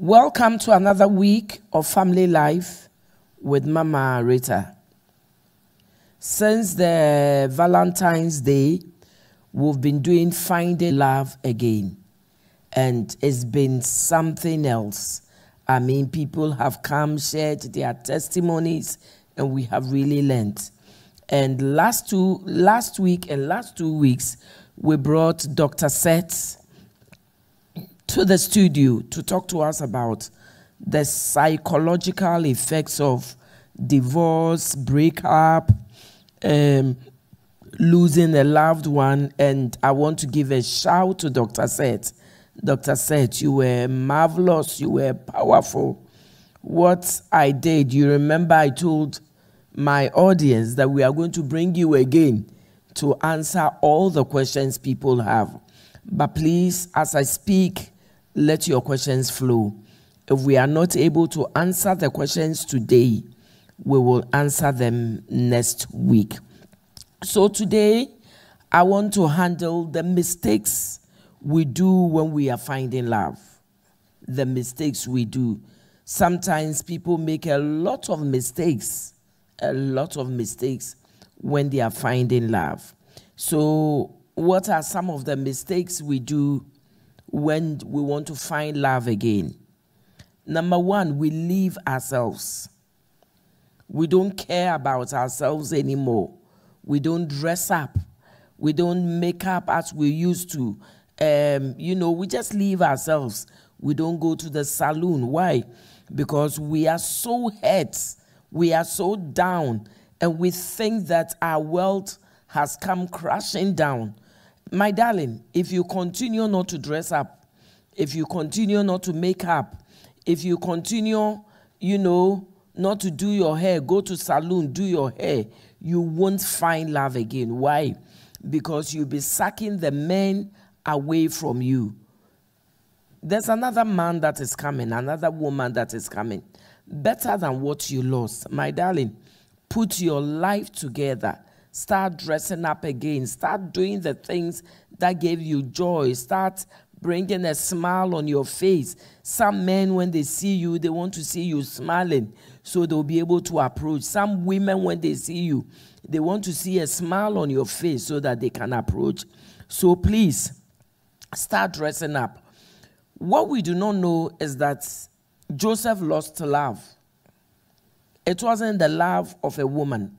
Welcome to another week of family life with Mama Rita. Since the Valentine's Day, we've been doing Finding Love Again, and it's been something else. I mean, people have come, shared their testimonies, and we have really learned. And last two, last week and last two weeks, we brought Dr. Seth to the studio to talk to us about the psychological effects of divorce, breakup, um, losing a loved one. And I want to give a shout to Dr. Seth. Dr. Seth, you were marvelous, you were powerful. What I did, you remember I told my audience that we are going to bring you again to answer all the questions people have. But please, as I speak, let your questions flow. If we are not able to answer the questions today, we will answer them next week. So today, I want to handle the mistakes we do when we are finding love. The mistakes we do. Sometimes people make a lot of mistakes, a lot of mistakes when they are finding love. So, what are some of the mistakes we do when we want to find love again. Number one, we leave ourselves. We don't care about ourselves anymore. We don't dress up. We don't make up as we used to. Um, you know, we just leave ourselves. We don't go to the saloon. Why? Because we are so hurt. We are so down. And we think that our world has come crashing down my darling, if you continue not to dress up, if you continue not to make up, if you continue, you know, not to do your hair, go to salon, do your hair, you won't find love again. Why? Because you'll be sucking the men away from you. There's another man that is coming, another woman that is coming. Better than what you lost. My darling, put your life together Start dressing up again. Start doing the things that gave you joy. Start bringing a smile on your face. Some men, when they see you, they want to see you smiling so they'll be able to approach. Some women, when they see you, they want to see a smile on your face so that they can approach. So please, start dressing up. What we do not know is that Joseph lost love. It wasn't the love of a woman,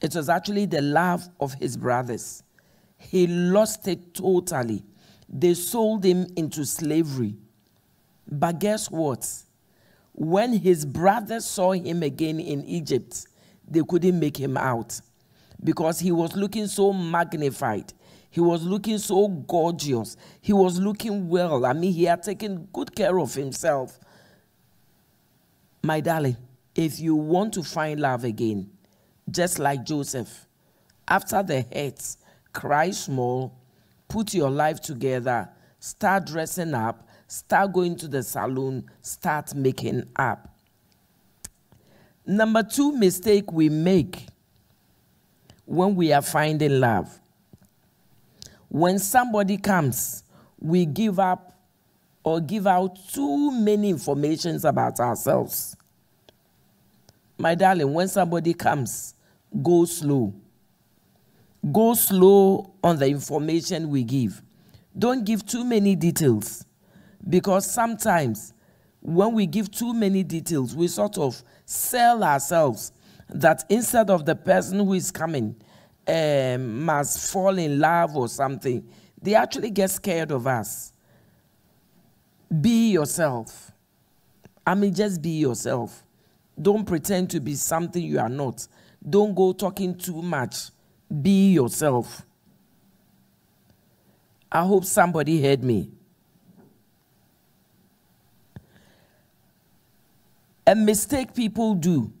it was actually the love of his brothers. He lost it totally. They sold him into slavery. But guess what? When his brothers saw him again in Egypt, they couldn't make him out because he was looking so magnified. He was looking so gorgeous. He was looking well. I mean, he had taken good care of himself. My darling, if you want to find love again, just like Joseph. After the hurt, cry small, put your life together, start dressing up, start going to the saloon, start making up. Number two mistake we make when we are finding love. When somebody comes, we give up or give out too many informations about ourselves. My darling, when somebody comes, go slow. Go slow on the information we give. Don't give too many details because sometimes when we give too many details, we sort of sell ourselves that instead of the person who is coming um, must fall in love or something, they actually get scared of us. Be yourself. I mean, just be yourself. Don't pretend to be something you are not. Don't go talking too much. Be yourself. I hope somebody heard me. A mistake people do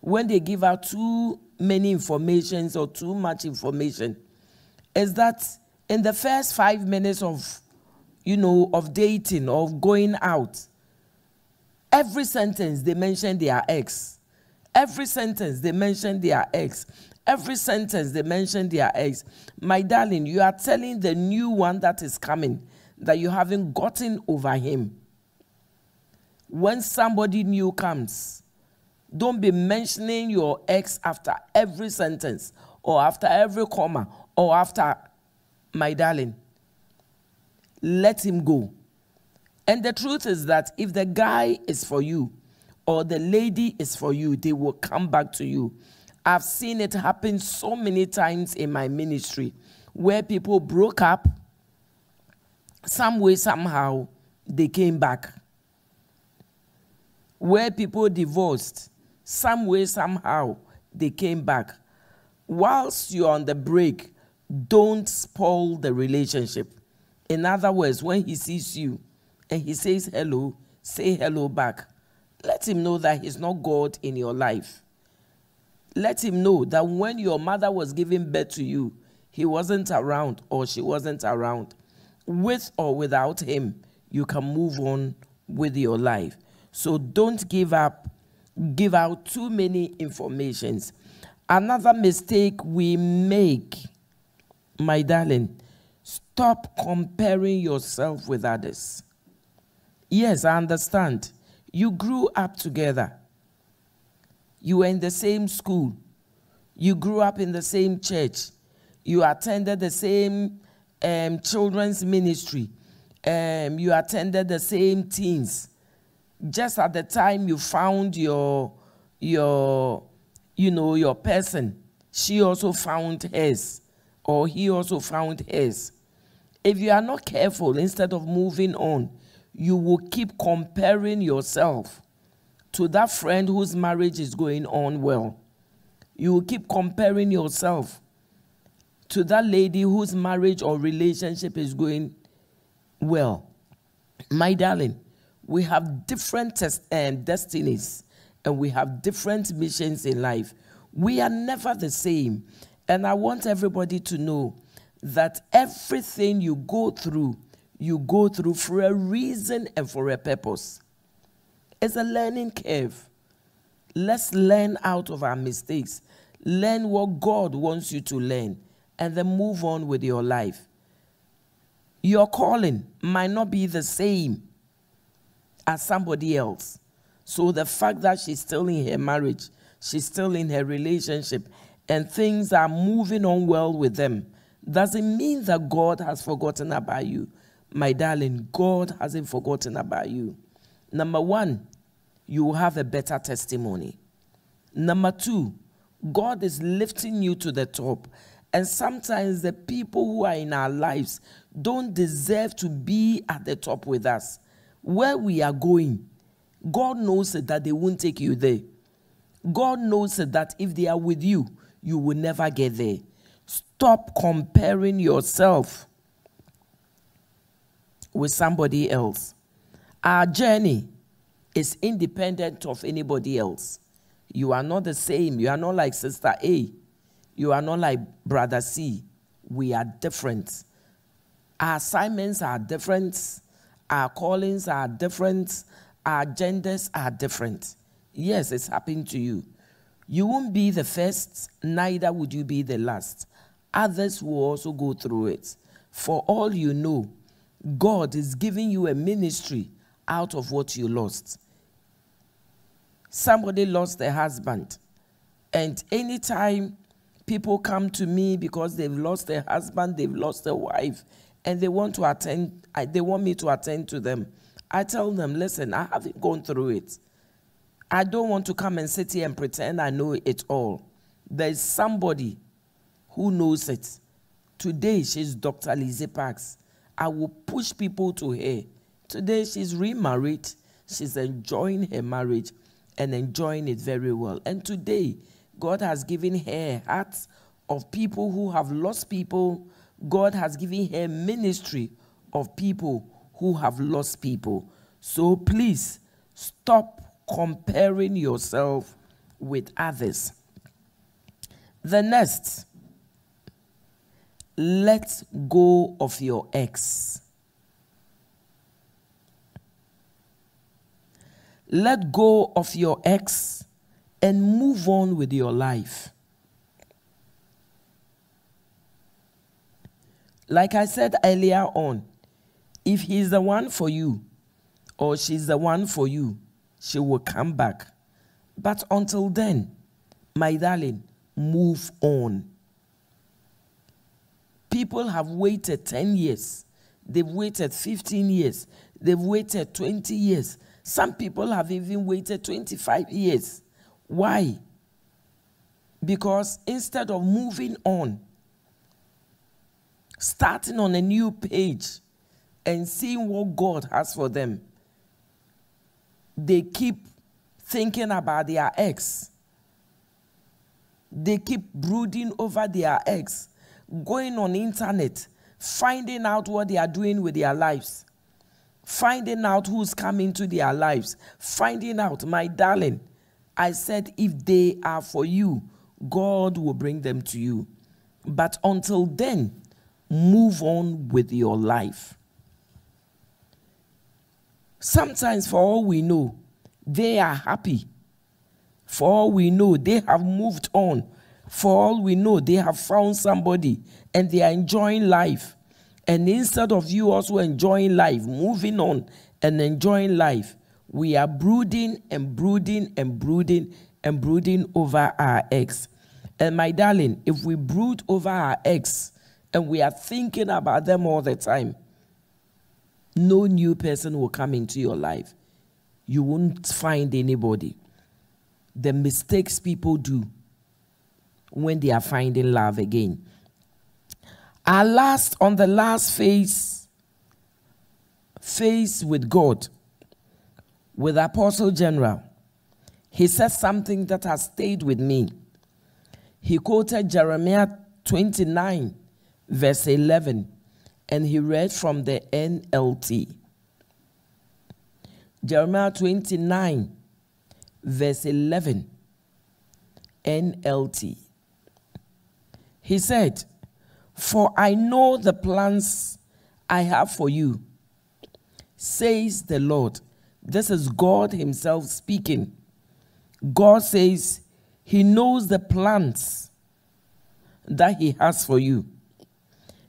when they give out too many informations or too much information is that in the first five minutes of you know of dating of going out every sentence they mention their ex Every sentence they mention their ex. Every sentence they mention their ex. My darling, you are telling the new one that is coming that you haven't gotten over him. When somebody new comes, don't be mentioning your ex after every sentence or after every comma or after my darling. Let him go. And the truth is that if the guy is for you or the lady is for you, they will come back to you. I've seen it happen so many times in my ministry where people broke up, some way, somehow, they came back. Where people divorced, some way, somehow, they came back. Whilst you're on the break, don't spoil the relationship. In other words, when he sees you and he says hello, say hello back. Let him know that he's not God in your life. Let him know that when your mother was giving birth to you, he wasn't around or she wasn't around. With or without him, you can move on with your life. So don't give up, give out too many informations. Another mistake we make, my darling, stop comparing yourself with others. Yes, I understand. You grew up together. You were in the same school. You grew up in the same church. You attended the same um, children's ministry. Um, you attended the same teens. Just at the time you found your, your, you know, your person, she also found hers, or he also found hers. If you are not careful, instead of moving on, you will keep comparing yourself to that friend whose marriage is going on well. You will keep comparing yourself to that lady whose marriage or relationship is going well. My darling, we have different um, destinies and we have different missions in life. We are never the same. And I want everybody to know that everything you go through you go through for a reason and for a purpose. It's a learning curve. Let's learn out of our mistakes. Learn what God wants you to learn and then move on with your life. Your calling might not be the same as somebody else. So the fact that she's still in her marriage, she's still in her relationship, and things are moving on well with them, doesn't mean that God has forgotten about you my darling, God hasn't forgotten about you. Number one, you will have a better testimony. Number two, God is lifting you to the top. And sometimes the people who are in our lives don't deserve to be at the top with us. Where we are going, God knows that they won't take you there. God knows that if they are with you, you will never get there. Stop comparing yourself with somebody else. Our journey is independent of anybody else. You are not the same. You are not like Sister A. You are not like Brother C. We are different. Our assignments are different. Our callings are different. Our genders are different. Yes, it's happening to you. You won't be the first, neither would you be the last. Others will also go through it. For all you know, God is giving you a ministry out of what you lost. Somebody lost their husband. And anytime people come to me because they've lost their husband, they've lost their wife, and they want to attend, they want me to attend to them. I tell them, listen, I haven't gone through it. I don't want to come and sit here and pretend I know it all. There's somebody who knows it. Today, she's Dr. Lizzie Parks. I will push people to her. Today she's remarried. She's enjoying her marriage and enjoying it very well. And today, God has given her hearts of people who have lost people. God has given her ministry of people who have lost people. So please stop comparing yourself with others. The next let go of your ex. Let go of your ex and move on with your life. Like I said earlier on, If he's the one for you, or she's the one for you, she will come back. But until then, my darling, move on. People have waited 10 years, they've waited 15 years, they've waited 20 years. Some people have even waited 25 years. Why? Because instead of moving on, starting on a new page, and seeing what God has for them, they keep thinking about their ex. They keep brooding over their ex, going on internet, finding out what they are doing with their lives, finding out who's coming to their lives, finding out, my darling, I said, if they are for you, God will bring them to you. But until then, move on with your life. Sometimes, for all we know, they are happy. For all we know, they have moved on. For all we know, they have found somebody and they are enjoying life. And instead of you also enjoying life, moving on and enjoying life, we are brooding and brooding and brooding and brooding over our ex. And my darling, if we brood over our ex and we are thinking about them all the time, no new person will come into your life. You won't find anybody. The mistakes people do when they are finding love again. Our last, on the last phase, phase with God, with Apostle General, he said something that has stayed with me. He quoted Jeremiah 29, verse 11 and he read from the NLT. Jeremiah 29, verse 11, NLT. He said, For I know the plans I have for you, says the Lord. This is God Himself speaking. God says He knows the plans that He has for you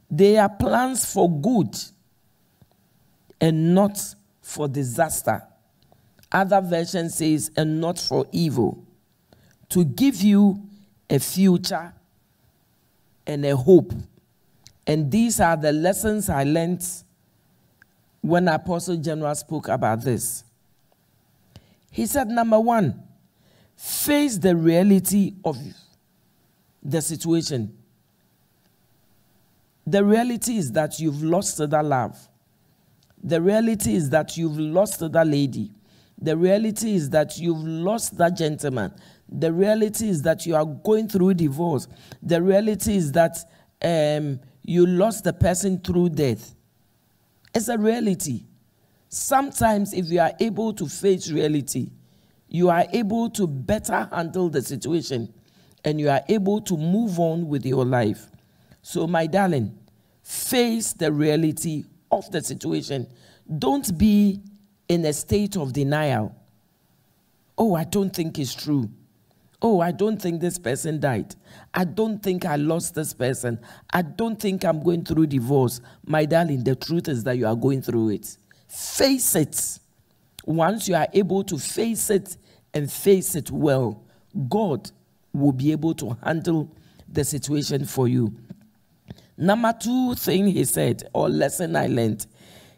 they are plans for good and not for disaster. Other version says, and not for evil, to give you a future and a hope. And these are the lessons I learned when Apostle General spoke about this. He said, number one, face the reality of the situation. The reality is that you've lost that love. The reality is that you've lost that lady. The reality is that you've lost that gentleman. The reality is that you are going through divorce. The reality is that um, you lost the person through death. It's a reality. Sometimes, if you are able to face reality, you are able to better handle the situation and you are able to move on with your life. So, my darling, face the reality of the situation. Don't be in a state of denial. Oh, I don't think it's true. Oh, I don't think this person died. I don't think I lost this person. I don't think I'm going through divorce. My darling, the truth is that you are going through it. Face it. Once you are able to face it and face it well, God will be able to handle the situation for you. Number two thing he said, or lesson I learned,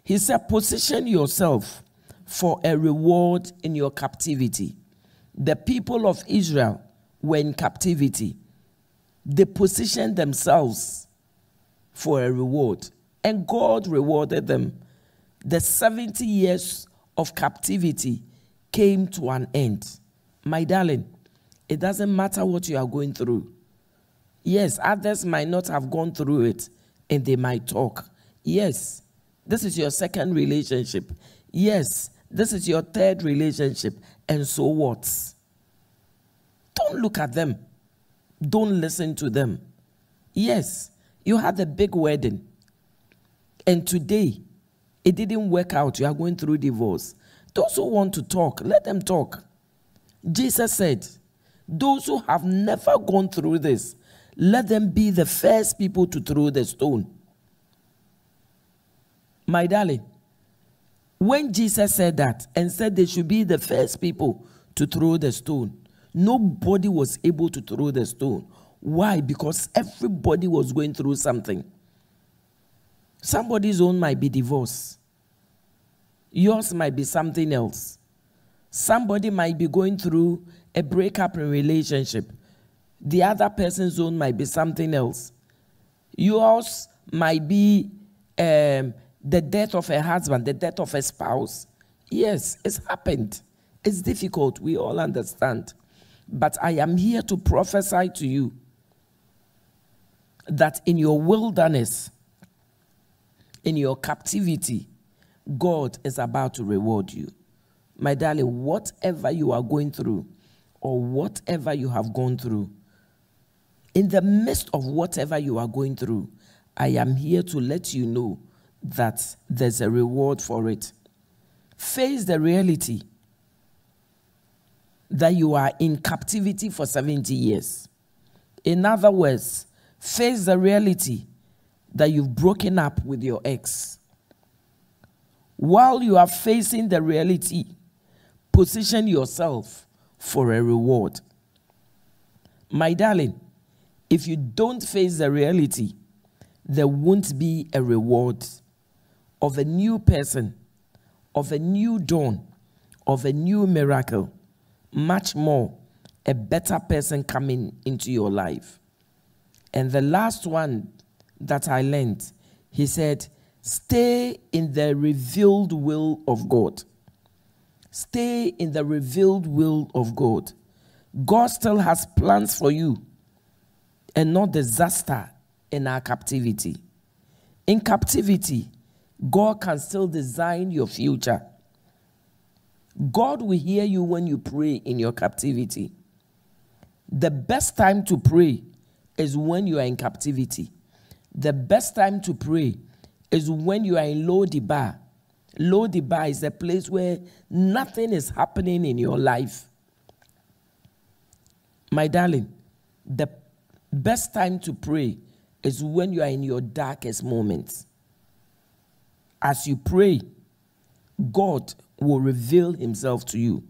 he said, position yourself for a reward in your captivity. The people of Israel were in captivity. They positioned themselves for a reward, and God rewarded them. The 70 years of captivity came to an end. My darling, it doesn't matter what you are going through. Yes, others might not have gone through it and they might talk. Yes, this is your second relationship. Yes, this is your third relationship. And so what? Don't look at them. Don't listen to them. Yes, you had a big wedding. And today, it didn't work out. You are going through divorce. Those who want to talk, let them talk. Jesus said, Those who have never gone through this, let them be the first people to throw the stone. My darling, when Jesus said that and said they should be the first people to throw the stone, nobody was able to throw the stone. Why? Because everybody was going through something. Somebody's own might be divorce, yours might be something else. Somebody might be going through a breakup in relationship. The other person's own might be something else. Yours might be um, the death of a husband, the death of a spouse. Yes, it's happened. It's difficult. We all understand. But I am here to prophesy to you that in your wilderness, in your captivity, God is about to reward you. My darling, whatever you are going through or whatever you have gone through, in the midst of whatever you are going through, I am here to let you know that there's a reward for it. Face the reality that you are in captivity for 70 years. In other words, face the reality that you've broken up with your ex. While you are facing the reality, position yourself for a reward. My darling, if you don't face the reality, there won't be a reward of a new person, of a new dawn, of a new miracle, much more a better person coming into your life. And the last one that I learned, he said, stay in the revealed will of God. Stay in the revealed will of God. God still has plans for you and not disaster in our captivity. In captivity, God can still design your future. God will hear you when you pray in your captivity. The best time to pray is when you are in captivity. The best time to pray is when you are in Lo Debar. Lo Debar is a place where nothing is happening in your life. My darling, the best time to pray is when you are in your darkest moments. As you pray, God will reveal himself to you.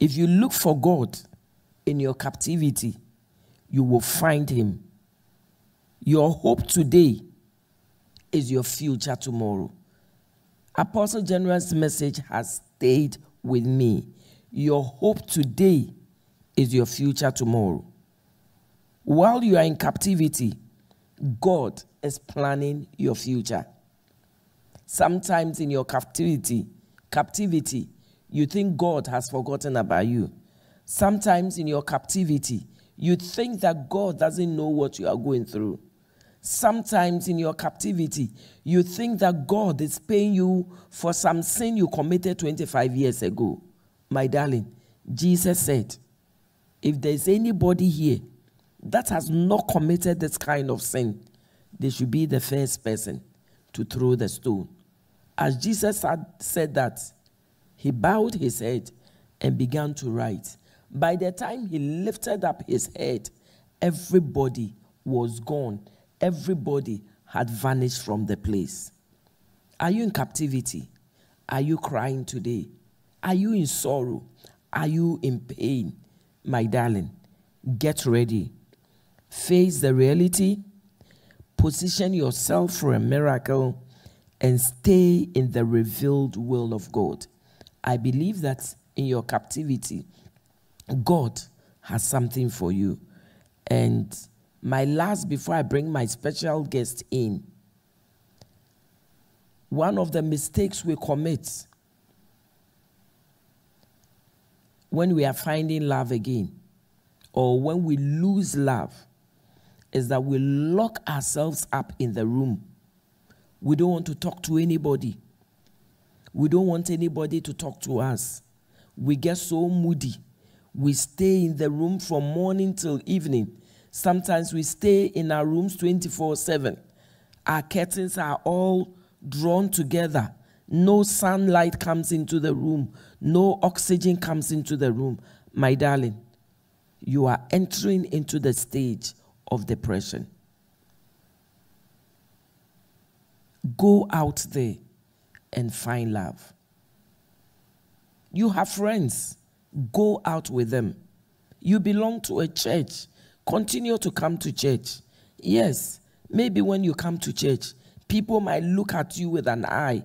If you look for God in your captivity, you will find him. Your hope today is your future tomorrow. Apostle General's message has stayed with me. Your hope today is your future tomorrow. While you are in captivity, God is planning your future. Sometimes in your captivity, captivity, you think God has forgotten about you. Sometimes in your captivity, you think that God doesn't know what you are going through. Sometimes in your captivity, you think that God is paying you for some sin you committed 25 years ago. My darling, Jesus said, if there's anybody here that has not committed this kind of sin, they should be the first person to throw the stone. As Jesus had said that, he bowed his head and began to write. By the time he lifted up his head, everybody was gone. Everybody had vanished from the place. Are you in captivity? Are you crying today? Are you in sorrow? Are you in pain? My darling, get ready. Face the reality. Position yourself for a miracle and stay in the revealed will of God. I believe that in your captivity, God has something for you. And my last, before I bring my special guest in, one of the mistakes we commit when we are finding love again, or when we lose love, is that we lock ourselves up in the room we don't want to talk to anybody. We don't want anybody to talk to us. We get so moody. We stay in the room from morning till evening. Sometimes we stay in our rooms 24 7. Our curtains are all drawn together. No sunlight comes into the room. No oxygen comes into the room. My darling, you are entering into the stage of depression. Go out there and find love. You have friends, go out with them. You belong to a church, continue to come to church. Yes, maybe when you come to church, people might look at you with an eye.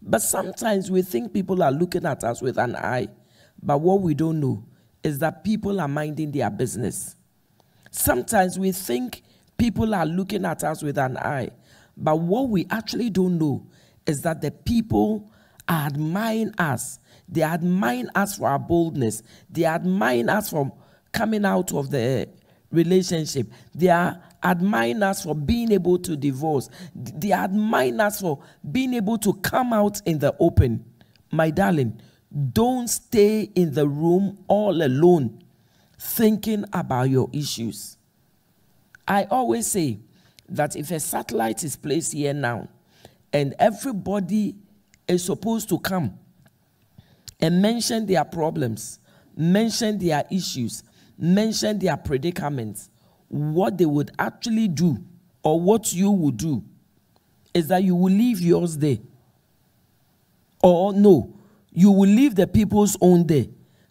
But sometimes we think people are looking at us with an eye. But what we don't know is that people are minding their business. Sometimes we think people are looking at us with an eye. But what we actually don't know is that the people are admiring us. They are admiring us for our boldness. They are admiring us for coming out of the relationship. They are admiring us for being able to divorce. They are admiring us for being able to come out in the open. My darling, don't stay in the room all alone thinking about your issues. I always say that if a satellite is placed here now and everybody is supposed to come and mention their problems, mention their issues, mention their predicaments, what they would actually do or what you would do is that you will leave yours there. Or no, you will leave the people's own there.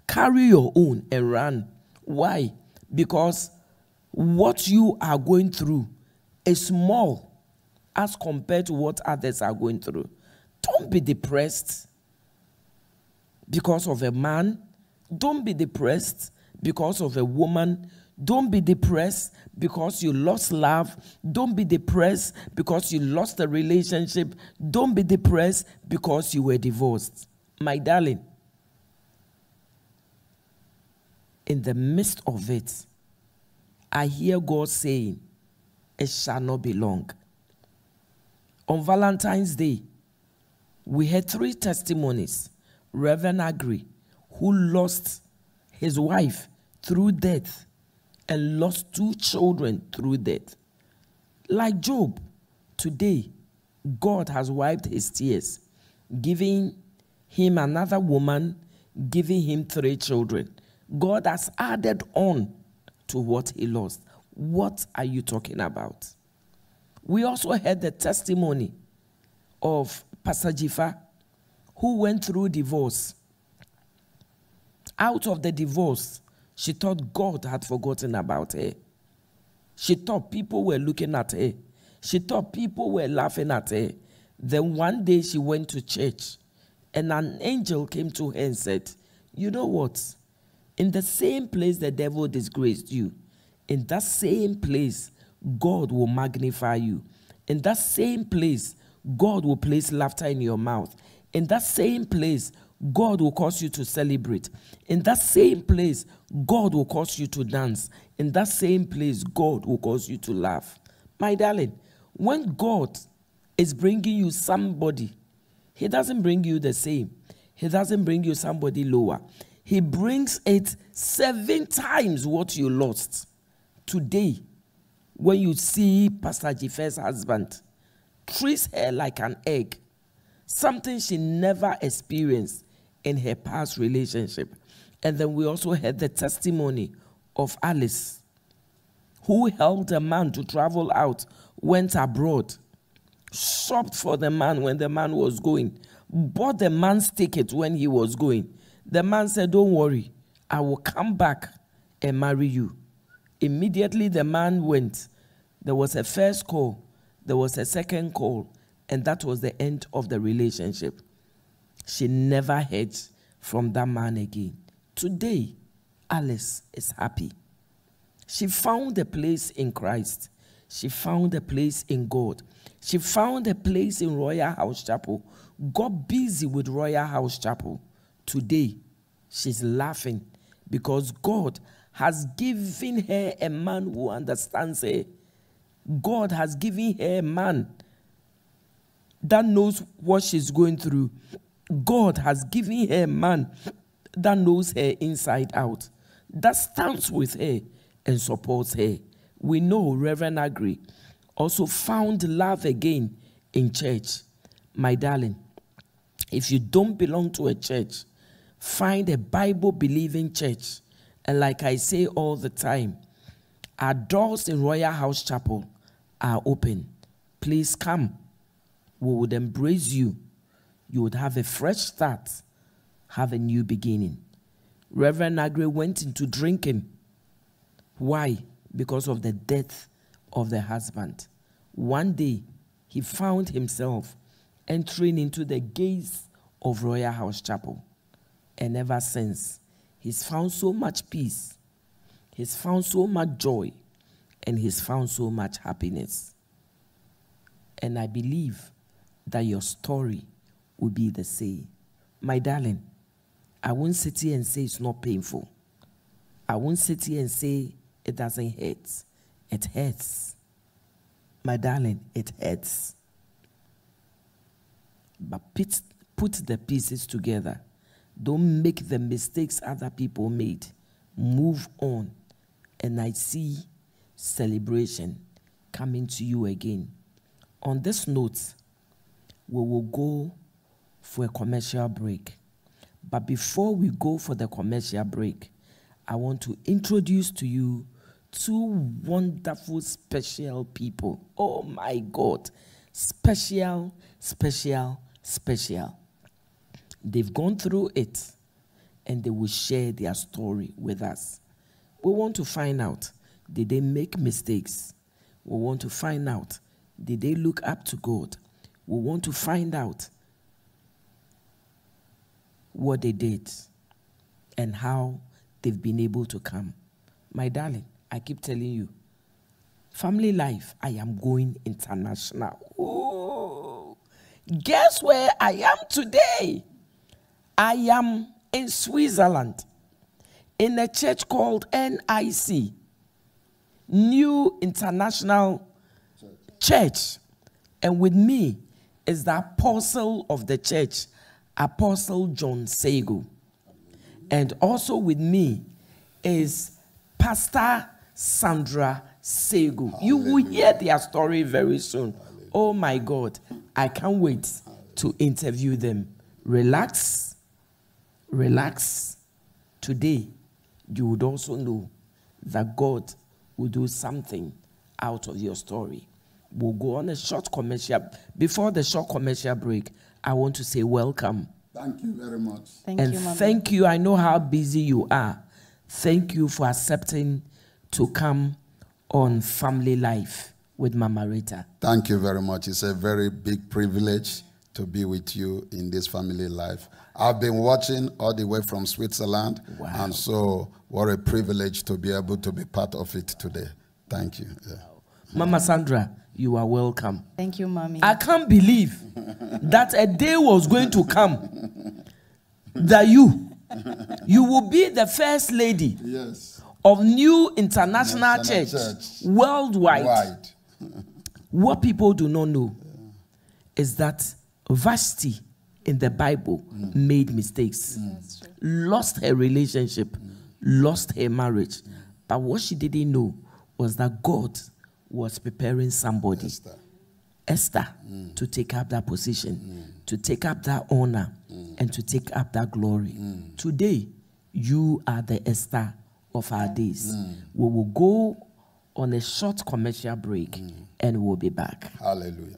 Carry your own and run. Why? Because what you are going through is small as compared to what others are going through. Don't be depressed because of a man. Don't be depressed because of a woman. Don't be depressed because you lost love. Don't be depressed because you lost a relationship. Don't be depressed because you were divorced. My darling, in the midst of it, I hear God saying, It shall not be long. On Valentine's Day, we had three testimonies. Reverend Agri, who lost his wife through death and lost two children through death. Like Job, today, God has wiped his tears, giving him another woman, giving him three children. God has added on to what he lost. What are you talking about? We also heard the testimony of Pastor Jifa, who went through divorce. Out of the divorce, she thought God had forgotten about her. She thought people were looking at her. She thought people were laughing at her. Then one day she went to church and an angel came to her and said, You know what? In the same place the devil disgraced you, in that same place, God will magnify you. In that same place, God will place laughter in your mouth. In that same place, God will cause you to celebrate. In that same place, God will cause you to dance. In that same place, God will cause you to laugh. My darling, when God is bringing you somebody, He doesn't bring you the same. He doesn't bring you somebody lower. He brings it seven times what you lost. Today, when you see Pastor Jeffers' husband, treats her like an egg, something she never experienced in her past relationship. And then we also had the testimony of Alice, who helped a man to travel out, went abroad, shopped for the man when the man was going, bought the man's ticket when he was going. The man said, Don't worry, I will come back and marry you. Immediately the man went. There was a first call, there was a second call, and that was the end of the relationship. She never heard from that man again. Today, Alice is happy. She found a place in Christ. She found a place in God. She found a place in Royal House Chapel. Got busy with Royal House Chapel. Today, she's laughing because God has given her a man who understands her. God has given her a man that knows what she's going through. God has given her a man that knows her inside out, that stands with her and supports her. We know Reverend Agri also found love again in church. My darling, if you don't belong to a church, find a Bible believing church. And like I say all the time, our doors in Royal House Chapel are open. Please come we would embrace you. You would have a fresh start, have a new beginning. Reverend Agre went into drinking. Why? Because of the death of the husband. One day, he found himself entering into the gates of Royal House Chapel. And ever since, he's found so much peace, he's found so much joy, and he's found so much happiness. And I believe that your story will be the same. My darling, I won't sit here and say it's not painful. I won't sit here and say it doesn't hurt. It hurts. My darling, it hurts. But put, put the pieces together. Don't make the mistakes other people made. Move on. And I see celebration coming to you again. On this note, we will go for a commercial break. But before we go for the commercial break, I want to introduce to you two wonderful, special people. Oh my God. Special, special, special. They've gone through it and they will share their story with us. We want to find out did they make mistakes? We want to find out did they look up to God? We want to find out what they did and how they've been able to come. My darling, I keep telling you, family life, I am going international. Ooh. Guess where I am today? I am in Switzerland in a church called NIC, New International Church. And with me is the apostle of the church, Apostle John Sagoe. And also with me is Pastor Sandra Sagoe. You will hear their story very soon. Oh my God, I can't wait to interview them. Relax, relax. Today, you would also know that God will do something out of your story. We'll go on a short commercial. Before the short commercial break, I want to say welcome. Thank you very much. Thank and you, thank you. I know how busy you are. Thank you for accepting to come on Family Life with Mama Rita. Thank you very much. It's a very big privilege to be with you in this family life. I've been watching all the way from Switzerland, wow. and so what a privilege to be able to be part of it today. Thank you. Yeah. Mama Sandra, you are welcome. Thank you, mommy. I can't believe that a day was going to come that you you will be the first lady yes. of New International, Church, Church, worldwide. Wide. what people do not know yeah. is that Vashti in the Bible mm. made mistakes, mm. lost her relationship, mm. lost her marriage. But what she didn't know was that God was preparing somebody, Esther, Esther mm. to take up that position, mm. to take up that honor, mm. and to take up that glory. Today, you are the Esther of our days. We will go on a short commercial break and we'll be back. Hallelujah.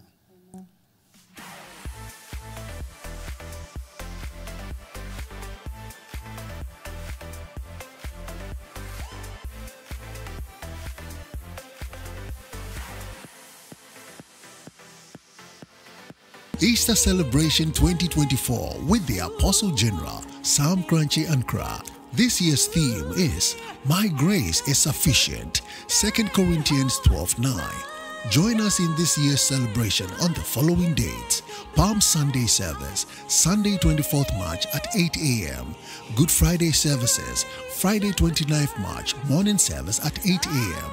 Easter Celebration 2024 with the Apostle General Sam Korankye Ankrah. This year's theme is My Grace is Sufficient, 2 Corinthians 12 9. Join us in this year's celebration on the following dates Palm Sunday service, Sunday 24th March at 8 a.m., Good Friday services, Friday 29th March, morning service at 8 a.m.,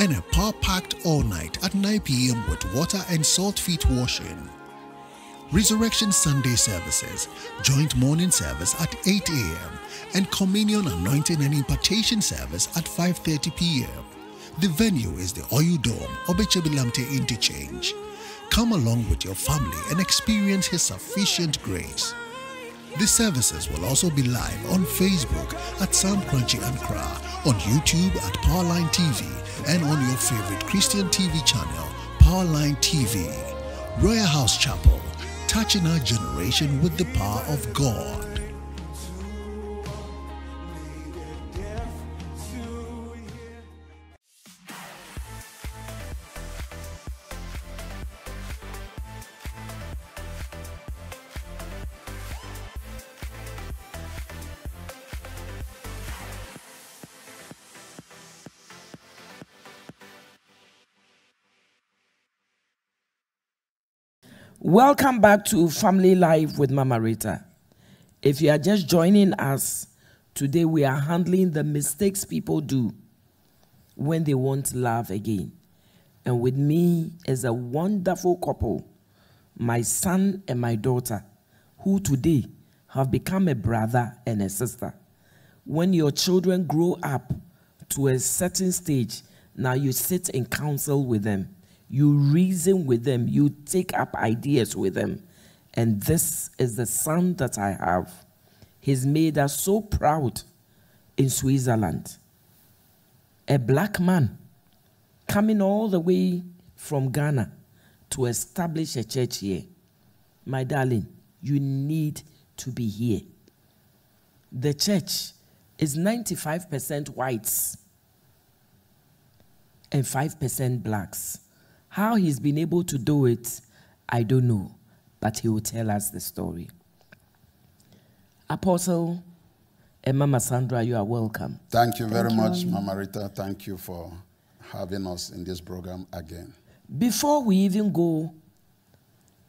and a power packed all night at 9 p.m. with water and salt feet washing. Resurrection Sunday services, joint morning service at 8 a.m., and communion anointing and impartation service at 5.30 p.m. The venue is the Oil Dome, Obetsebi Lamptey Interchange. Come along with your family and experience His sufficient grace. The services will also be live on Facebook at Sam Korankye Ankrah, on YouTube at Powerline TV, and on your favorite Christian TV channel, Powerline TV. Royal House Chapel, touching our generation with the power of God. Welcome back to Family Life with Mama Rita. If you are just joining us, today we are handling the mistakes people do when they want love again. And with me is a wonderful couple, my son and my daughter, who today have become a brother and a sister. When your children grow up to a certain stage, now you sit in council with them you reason with them, you take up ideas with them. And this is the son that I have. He's made us so proud in Switzerland. A black man coming all the way from Ghana to establish a church here. My darling, you need to be here. The church is 95% whites and 5% blacks. How he's been able to do it, I don't know, but he will tell us the story. Apostle and Mama Sandra, you are welcome. Thank you very Thank much, you. Mama Rita. Thank you for having us in this program again. Before we even go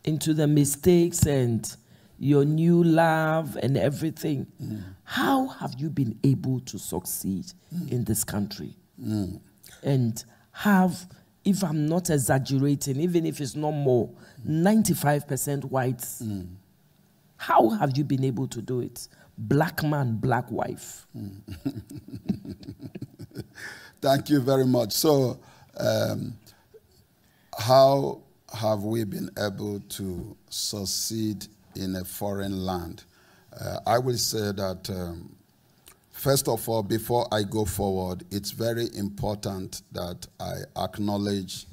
into the mistakes and your new love and everything, mm. how have you been able to succeed mm. in this country? Mm. And have if I'm not exaggerating, even if it's not more, 95% whites. Mm. How have you been able to do it? Black man, black wife. Thank you very much. So, um, how have we been able to succeed in a foreign land? Uh, I will say that um, First of all, before I go forward, it's very important that I acknowledge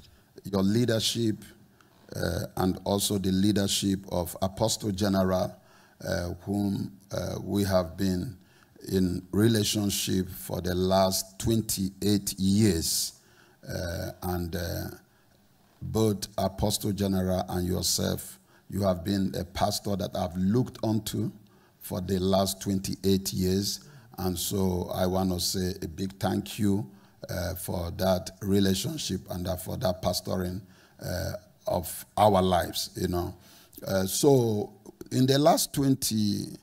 your leadership uh, and also the leadership of Apostle General, uh, whom uh, we have been in relationship for the last 28 years. Uh, and uh, both Apostle General and yourself, you have been a pastor that I've looked onto for the last 28 years and so I want to say a big thank you uh, for that relationship and for that pastoring uh, of our lives, you know. Uh, so in the last 20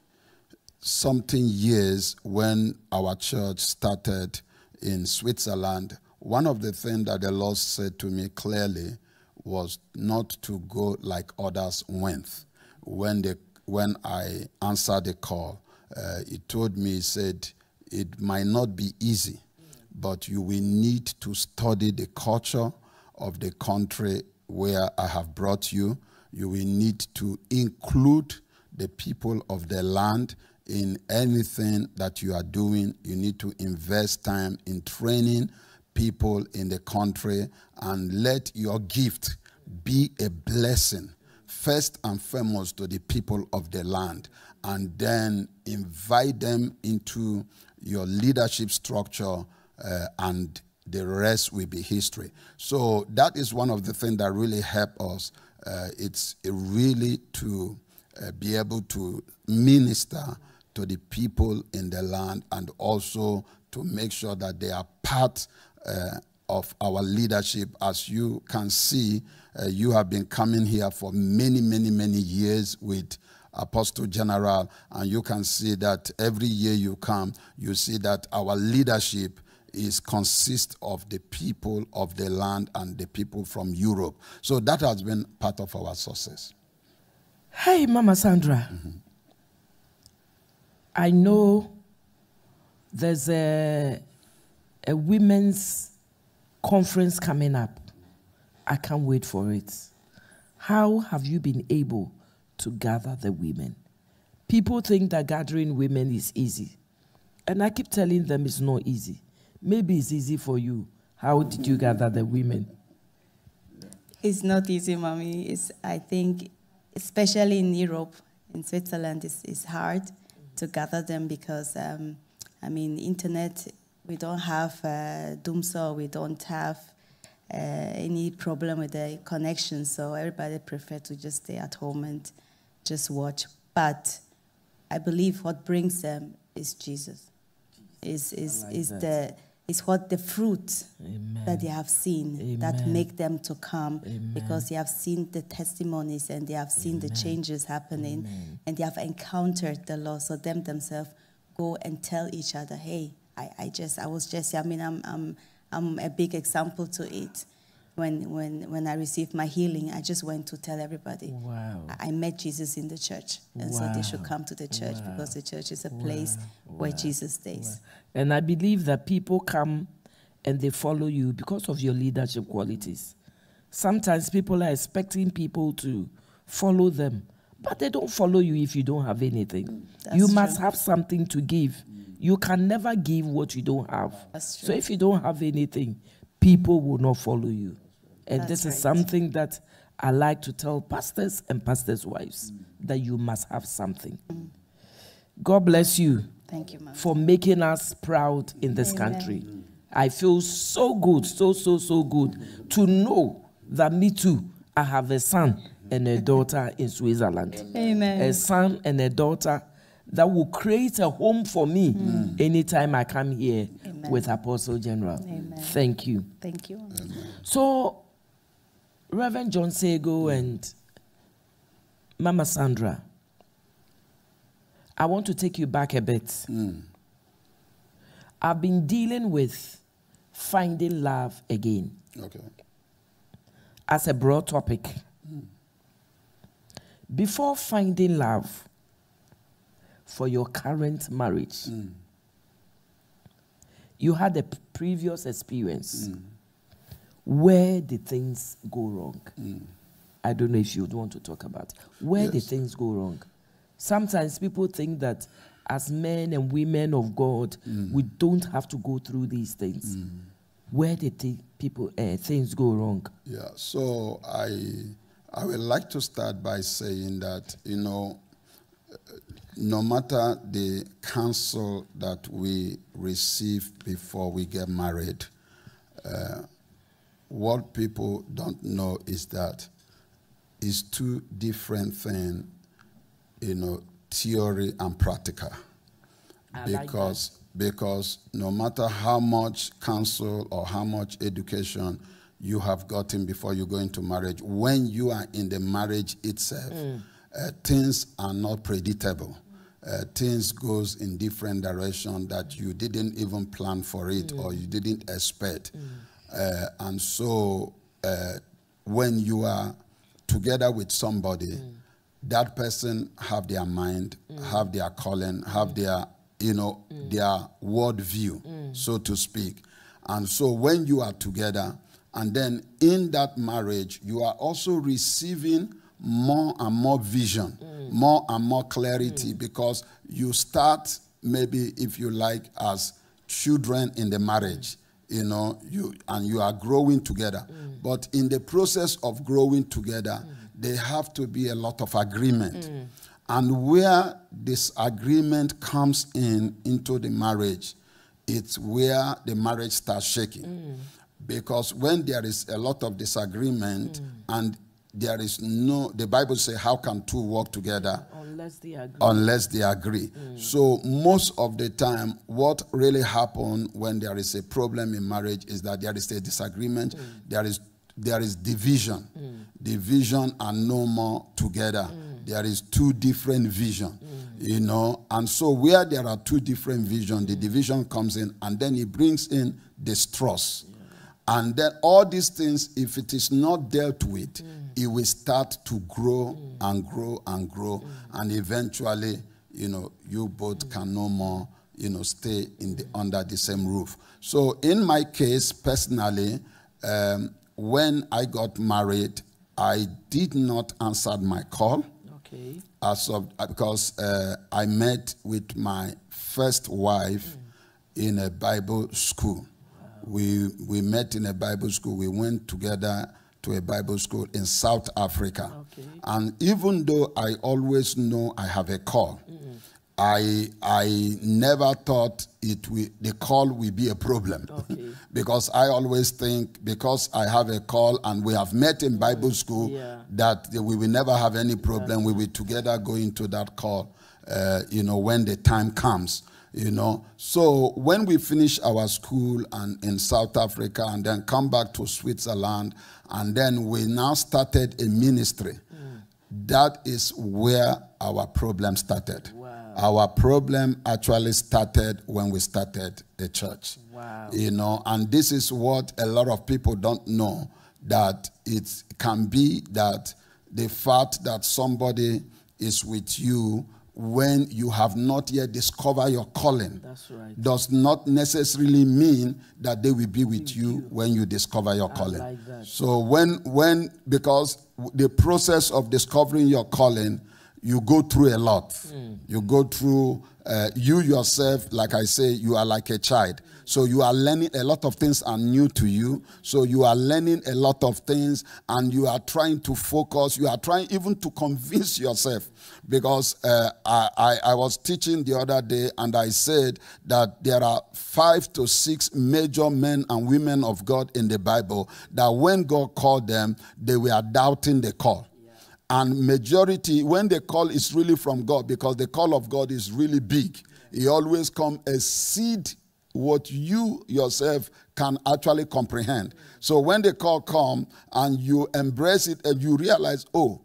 something years when our church started in Switzerland, one of the things that the Lord said to me clearly was not to go like others went when, they, when I answered the call uh, he told me, he said, it might not be easy, but you will need to study the culture of the country where I have brought you. You will need to include the people of the land in anything that you are doing. You need to invest time in training people in the country and let your gift be a blessing first and foremost to the people of the land and then invite them into your leadership structure uh, and the rest will be history. So that is one of the things that really help us. Uh, it's really to uh, be able to minister to the people in the land and also to make sure that they are part uh, of our leadership. As you can see, uh, you have been coming here for many, many, many years with Apostle General, and you can see that every year you come, you see that our leadership is consist of the people of the land and the people from Europe. So that has been part of our success. Hey, Mama Sandra. Mm-hmm. I know there's a, a women's conference coming up. I can't wait for it. How have you been able to gather the women? People think that gathering women is easy. And I keep telling them it's not easy. Maybe it's easy for you. How did you gather the women? It's not easy, mommy. It's I think, especially in Europe, in Switzerland, it's, it's hard to gather them because um, I mean, internet. We don't have uh, dumsor. We don't have Uh, any problem with the connection. So everybody prefer to just stay at home and just watch. But I believe what brings them is Jesus. Is is like is that. the is what the fruit Amen. that they have seen that make them to come Amen. because they have seen the testimonies and they have seen the changes happening and they have encountered the Lord. So them themselves go and tell each other, "Hey, I, I just I was just I mean I'm I'm I'm a big example to it." When, when, when I received my healing, I just went to tell everybody. Wow. I I met Jesus in the church, and so they should come to the church Wow. because the church is a place where Jesus stays. And I believe that people come and they follow you because of your leadership qualities. Sometimes people are expecting people to follow them, but they don't follow you if you don't have anything. Mm, that's you must true. have something to give. You can never give what you don't have. So if you don't have anything, people will not follow you. And That's this is right. something that I like to tell pastors and pastors' wives that you must have something. God bless you Thank you, Mom. for making us proud in this Amen. country. I feel so good, so, so, so good to know that me too, I have a son and a daughter in Switzerland. Amen. A son and a daughter that will create a home for me hmm. Hmm. anytime I come here Amen. with Apostle General. Amen. Thank you. Thank you. So, Reverend John Sagoe and Mama Sandra, I want to take you back a bit. Hmm. I've been dealing with finding love again Okay. as a broad topic. Before finding love for your current marriage, mm. you had a previous experience. Mm. Where did things go wrong? Mm. I don't know if you would want to talk about it. where did things go wrong. Sometimes people think that as men and women of God, we don't have to go through these things. Where did the people uh, things go wrong? Yeah, so I I would like to start by saying that you know, no matter the counsel that we receive before we get married, uh, what people don't know is that it's two different things, you know, theory and practical I like because because no matter how much counsel or how much education you have gotten before you go into marriage, when you are in the marriage itself, Mm. uh, things are not predictable. Uh, things goes in different direction that you didn't even plan for it or Mm. you didn't expect. Uh, and so uh, when you are together with somebody, that person have their mind, have their calling, have their you know their world view, so to speak. And so when you are together, and then in that marriage, you are also receiving more and more vision, mm. more and more clarity, mm. because you start maybe if you like as children in the marriage you know you and you are growing together. Mm. But in the process of growing together there have to be a lot of agreement. And where this agreement comes in into the marriage it's where the marriage starts shaking. Because when there is a lot of disagreement and there is no the bible says how can two work together Unless they agree. unless they agree. Mm. So most of the time, what really happens when there is a problem in marriage is that there is a disagreement, mm. there is there is division. Mm. Division and no more together. There is two different vision, you know. And so where there are two different vision, the division comes in, and then it brings in distrust. And then all these things, if it is not dealt with, it will start to grow and grow and grow. And eventually, you know, you both can no more, you know, stay in the, under the same roof. So in my case, personally, um, when I got married, I did not answer my call Okay. as of uh, because uh, I met with my first wife in a Bible school. We we met in a Bible school. We went together to a Bible school in South Africa. Okay. And even though I always know I have a call, I I never thought it will, the call will be a problem Okay. because I always think because I have a call and we have met in Bible school Yeah. that we will never have any problem. We will together go into that call, uh, you know, when the time comes. You know, so when we finish our school and in South Africa and then come back to Switzerland, and then we now started a ministry. That is where our problem started. Our problem actually started when we started a church. Wow. You know, and this is what a lot of people don't know that it can be that the fact that somebody is with you when you have not yet discovered your calling That's right. does not necessarily mean that they will be with you when you discover your calling. like. So when when because the process of discovering your calling, you go through a lot. Hmm. You go through uh, you yourself, like I say, you are like a child. So you are learning a lot of things are new to you. So you are learning a lot of things, and you are trying to focus. You are trying even to convince yourself, because uh, I, I I was teaching the other day, and I said that there are five to six major men and women of God in the Bible that when God called them, they were doubting the call. And majority, when the call is really from God, because the call of God is really big, He always come exceed what you yourself can actually comprehend. So when the call come and you embrace it and you realize, oh,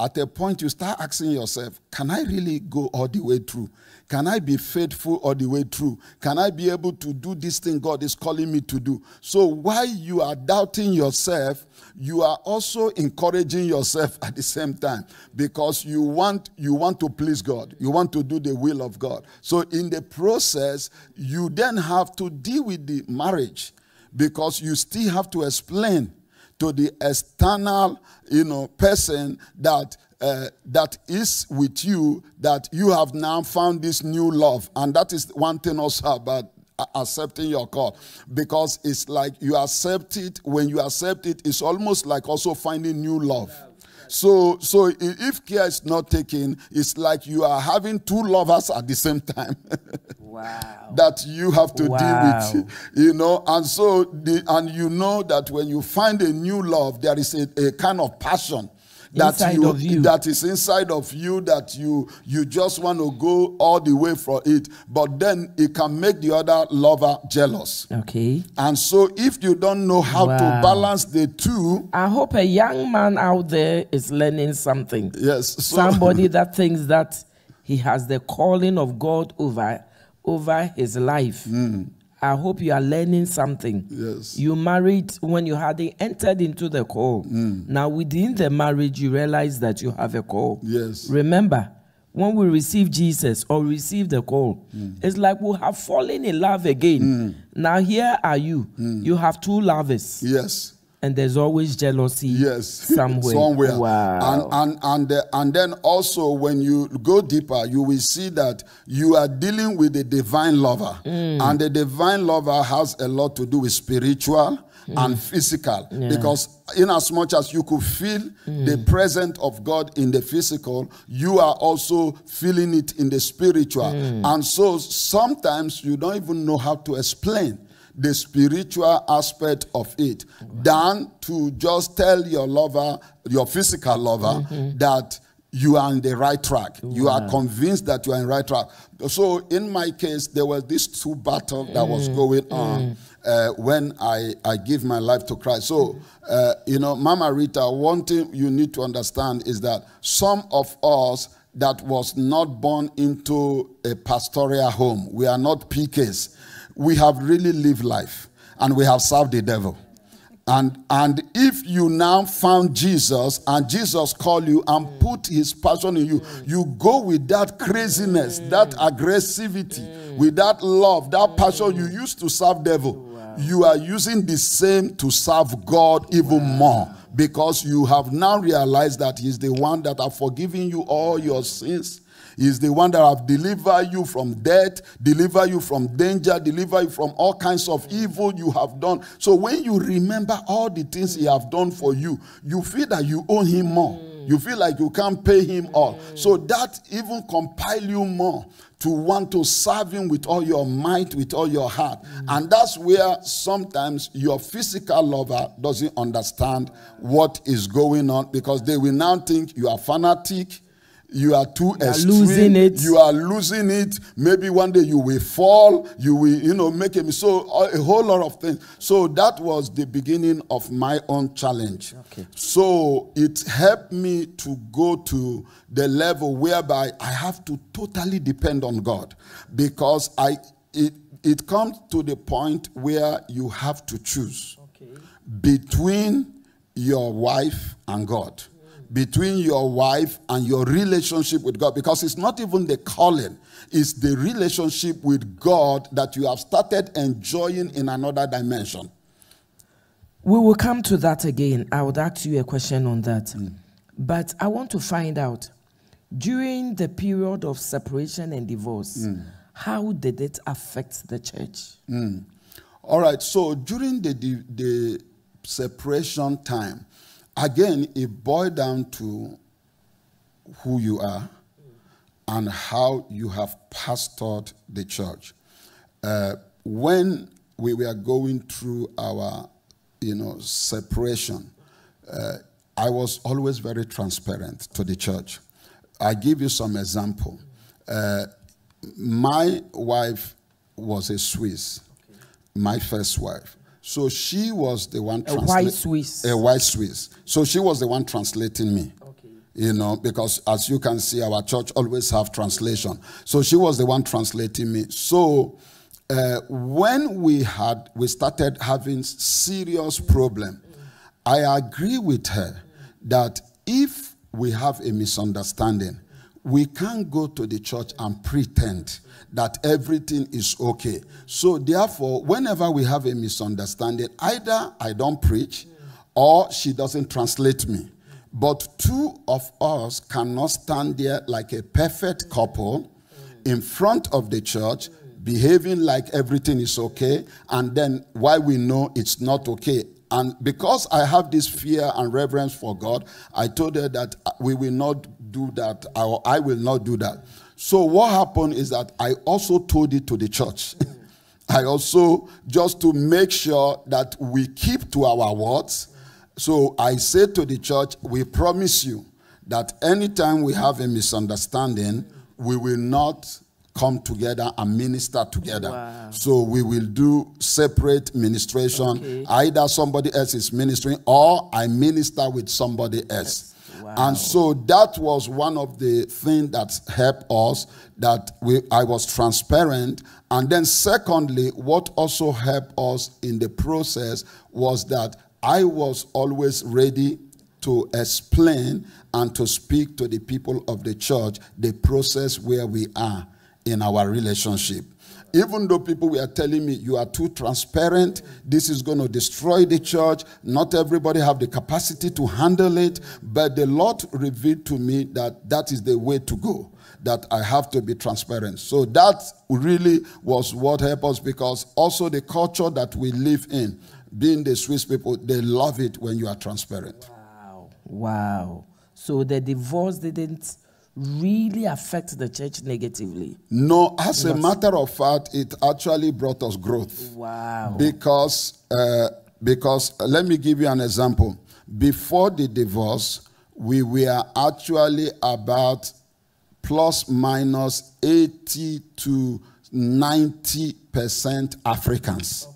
at a point you start asking yourself, can I really go all the way through? Can I be faithful all the way through? Can I be able to do this thing God is calling me to do? So while you are doubting yourself, you are also encouraging yourself at the same time because you want you want to please God. You want to do the will of God. So in the process, you then have to deal with the marriage because you still have to explain to the external, you know, person that uh, that is with you that you have now found this new love, and that is one thing also about accepting your call. Because it's like you accept it when you accept it it's almost like also finding new love. So so if care is not taken it's like you are having two lovers at the same time. Wow. that you have to Wow. deal with you know. And so the and you know that when you find a new love there is a, a kind of passion that Inside you, you. that is inside of you that you you just want to go all the way for it but then it can make the other lover jealous Okay. and so if you don't know how to balance the two I hope a young man out there is learning something. yes so, Somebody that thinks that he has the calling of God over over his life. Hmm. I hope you are learning something. Yes. You married when you hadn't entered into the call. Mm. Now within the marriage, you realize that you have a call. Yes. Remember, when we receive Jesus or receive the call, mm. it's like we have fallen in love again. Mm. Now here are you. You have two lovers, yes and there's always jealousy. Yes, somewhere. somewhere. Wow. And and and uh, and then also when you go deeper, you will see that you are dealing with a divine lover, Mm. and the divine lover has a lot to do with spiritual Mm. and physical. Because in as much as you could feel Mm. the presence of God in the physical, you are also feeling it in the spiritual. Mm. And so sometimes you don't even know how to explain the spiritual aspect of it than to just tell your lover, your physical lover, that you are on the right track. You are convinced that you are in right track. So in my case, there was this two battle that was going on uh, when I, I give my life to Christ. So, uh, you know, Mama Rita, one thing you need to understand is that some of us that was not born into a pastoral home, we are not PKs we have really lived life and we have served the devil. And, and if you now found Jesus and Jesus called you and put his passion in you, you go with that craziness, that aggressivity, with that love, that passion you used to serve devil. You are using the same to serve God even more because you have now realized that he's the one that have forgiven you all your sins He's the one that have delivered you from death, deliver you from danger, deliver you from all kinds of evil you have done. So when you remember all the things he have done for you, you feel that you owe him more. You feel like you can't pay him all. So that even compile you more to want to serve him with all your might, with all your heart. And that's where sometimes your physical lover doesn't understand what is going on because they will now think you are fanatic. You are too are extreme. losing it. You are losing it. Maybe one day you will fall. You will, you know, make a so uh, a whole lot of things. So that was the beginning of my own challenge. Okay. So it helped me to go to the level whereby I have to totally depend on God because I it it comes to the point where you have to choose Okay. between your wife and God, between your wife and your relationship with God, because it's not even the calling, it's the relationship with God that you have started enjoying in another dimension. We will come to that again. I would ask you a question on that. Hmm. But I want to find out during the period of separation and divorce, hmm. how did it affect the church? Hmm. All right, so during the, the, the separation time, again, it boiled down to who you are and how you have pastored the church. Uh, when we were going through our, you know, separation, uh, I was always very transparent to the church. I give you some example. Uh, my wife was a Swiss, my first wife. So she was the one A white Swiss. A white Swiss. So she was the one translating me. Okay. You know, because as you can see, our church always have translation. So she was the one translating me. So uh, when we had we started having serious problem, I agree with her that if we have a misunderstanding, we can't go to the church and pretend that everything is okay. So, therefore, whenever we have a misunderstanding, either I don't preach or she doesn't translate me. But two of us cannot stand there like a perfect couple in front of the church, behaving like everything is okay, and then why we know it's not okay. And because I have this fear and reverence for God, I told her that we will not do that, or I will not do that. So what happened is that I also told it to the church. I also, just to make sure that we keep to our words. So I said to the church, we promise you that anytime we have a misunderstanding, we will not come together and minister together. Wow. So we will do separate ministration. Okay. Either somebody else is ministering or I minister with somebody else. And so that was one of the things that helped us that we I was transparent. And then secondly, what also helped us in the process was that I was always ready to explain and to speak to the people of the church the process where we are in our relationship. Even though people were telling me you are too transparent, this is going to destroy the church. Not everybody have the capacity to handle it, but the Lord revealed to me that that is the way to go. That I have to be transparent. So that really was what helped us because also the culture that we live in, being the Swiss people, they love it when you are transparent. Wow. Wow. So the divorce didn't really affect the church negatively. No, as a matter of fact, it actually brought us growth. Wow. Because, uh, because uh, let me give you an example. Before the divorce, we were actually about plus minus 80 to 90 percent Africans.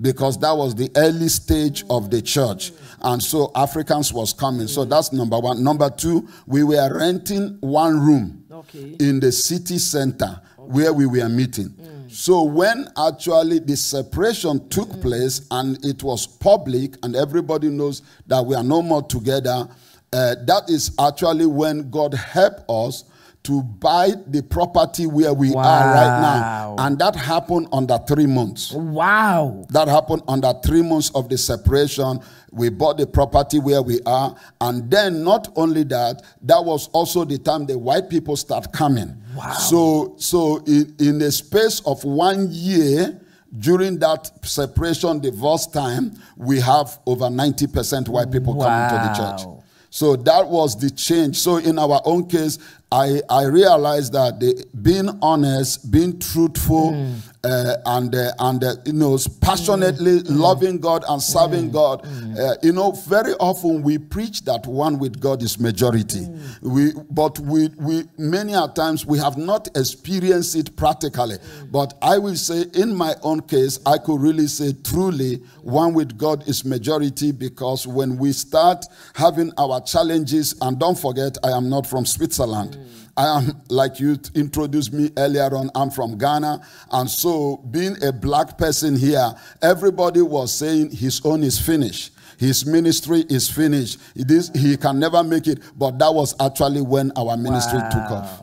Because that was the early stage of the church. And so Africans was coming. So that's number one. Number two, we were renting one room Okay. in the city center where we were meeting. So when actually the separation took place and it was public and everybody knows that we are no more together, uh, that is actually when God helped us to buy the property where we wow. are right now. And that happened under three months. Wow. That happened under three months of the separation. We bought the property where we are. And then, not only that, that was also the time the white people start coming. Wow. So, so in, in the space of one year, during that separation divorce time, we have over 90% white people wow. coming to the church. So that was the change. So in our own case, I, I realized that the, being honest, being truthful, mm. uh, and uh, and uh, you know passionately mm. loving God and serving mm. God, mm. Uh, you know, very often we preach that one with God is majority. Mm. We but we we many a times we have not experienced it practically. Mm. But I will say, in my own case, I could really say truly one with God is majority because when we start having our challenges, and don't forget, I am not from Switzerland. I am, like you introduced me earlier on, I'm from Ghana. And so, being a black person here, everybody was saying his own is finished. His ministry is finished. Is, he can never make it. But that was actually when our ministry wow. took off.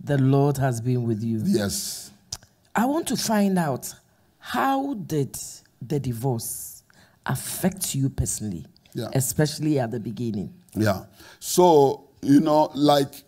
The Lord has been with you. Yes. I want to find out how did the divorce affect you personally, yeah. especially at the beginning? Yeah. So, you know, like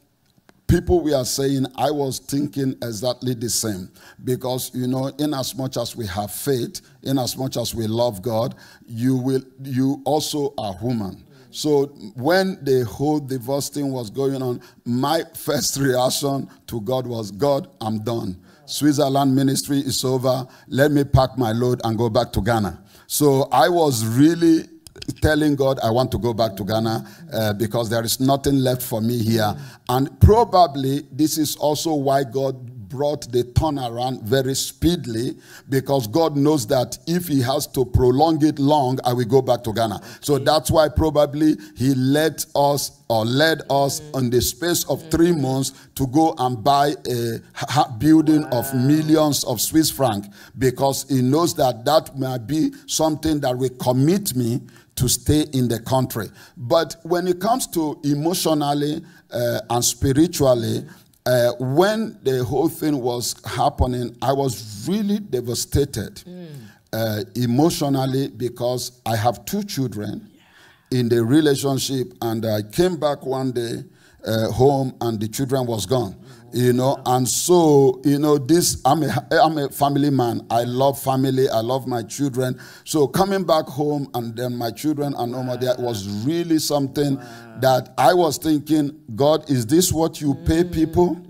people we are saying, I was thinking exactly the same. Because, you know, in as much as we have faith, in as much as we love God, you will you also are human. So when the whole divorce thing was going on, my first reaction to God was, God, I'm done. Switzerland ministry is over. Let me pack my load and go back to Ghana. So I was really telling God, I want to go back to Ghana uh, because there is nothing left for me here. And probably this is also why God brought the turnaround very speedily because God knows that if He has to prolong it long, I will go back to Ghana. So that's why probably He led us or led us in the space of three months to go and buy a building wow. of millions of Swiss franc because He knows that that might be something that will commit me to stay in the country. But when it comes to emotionally uh, and spiritually, uh, when the whole thing was happening, I was really devastated mm. uh, emotionally because I have two children in the relationship, and I came back one day uh, home and the children was gone you know and so you know this i'm a i'm a family man i love family i love my children so coming back home and then my children and all that was really something wow. that i was thinking god is this what you pay mm. people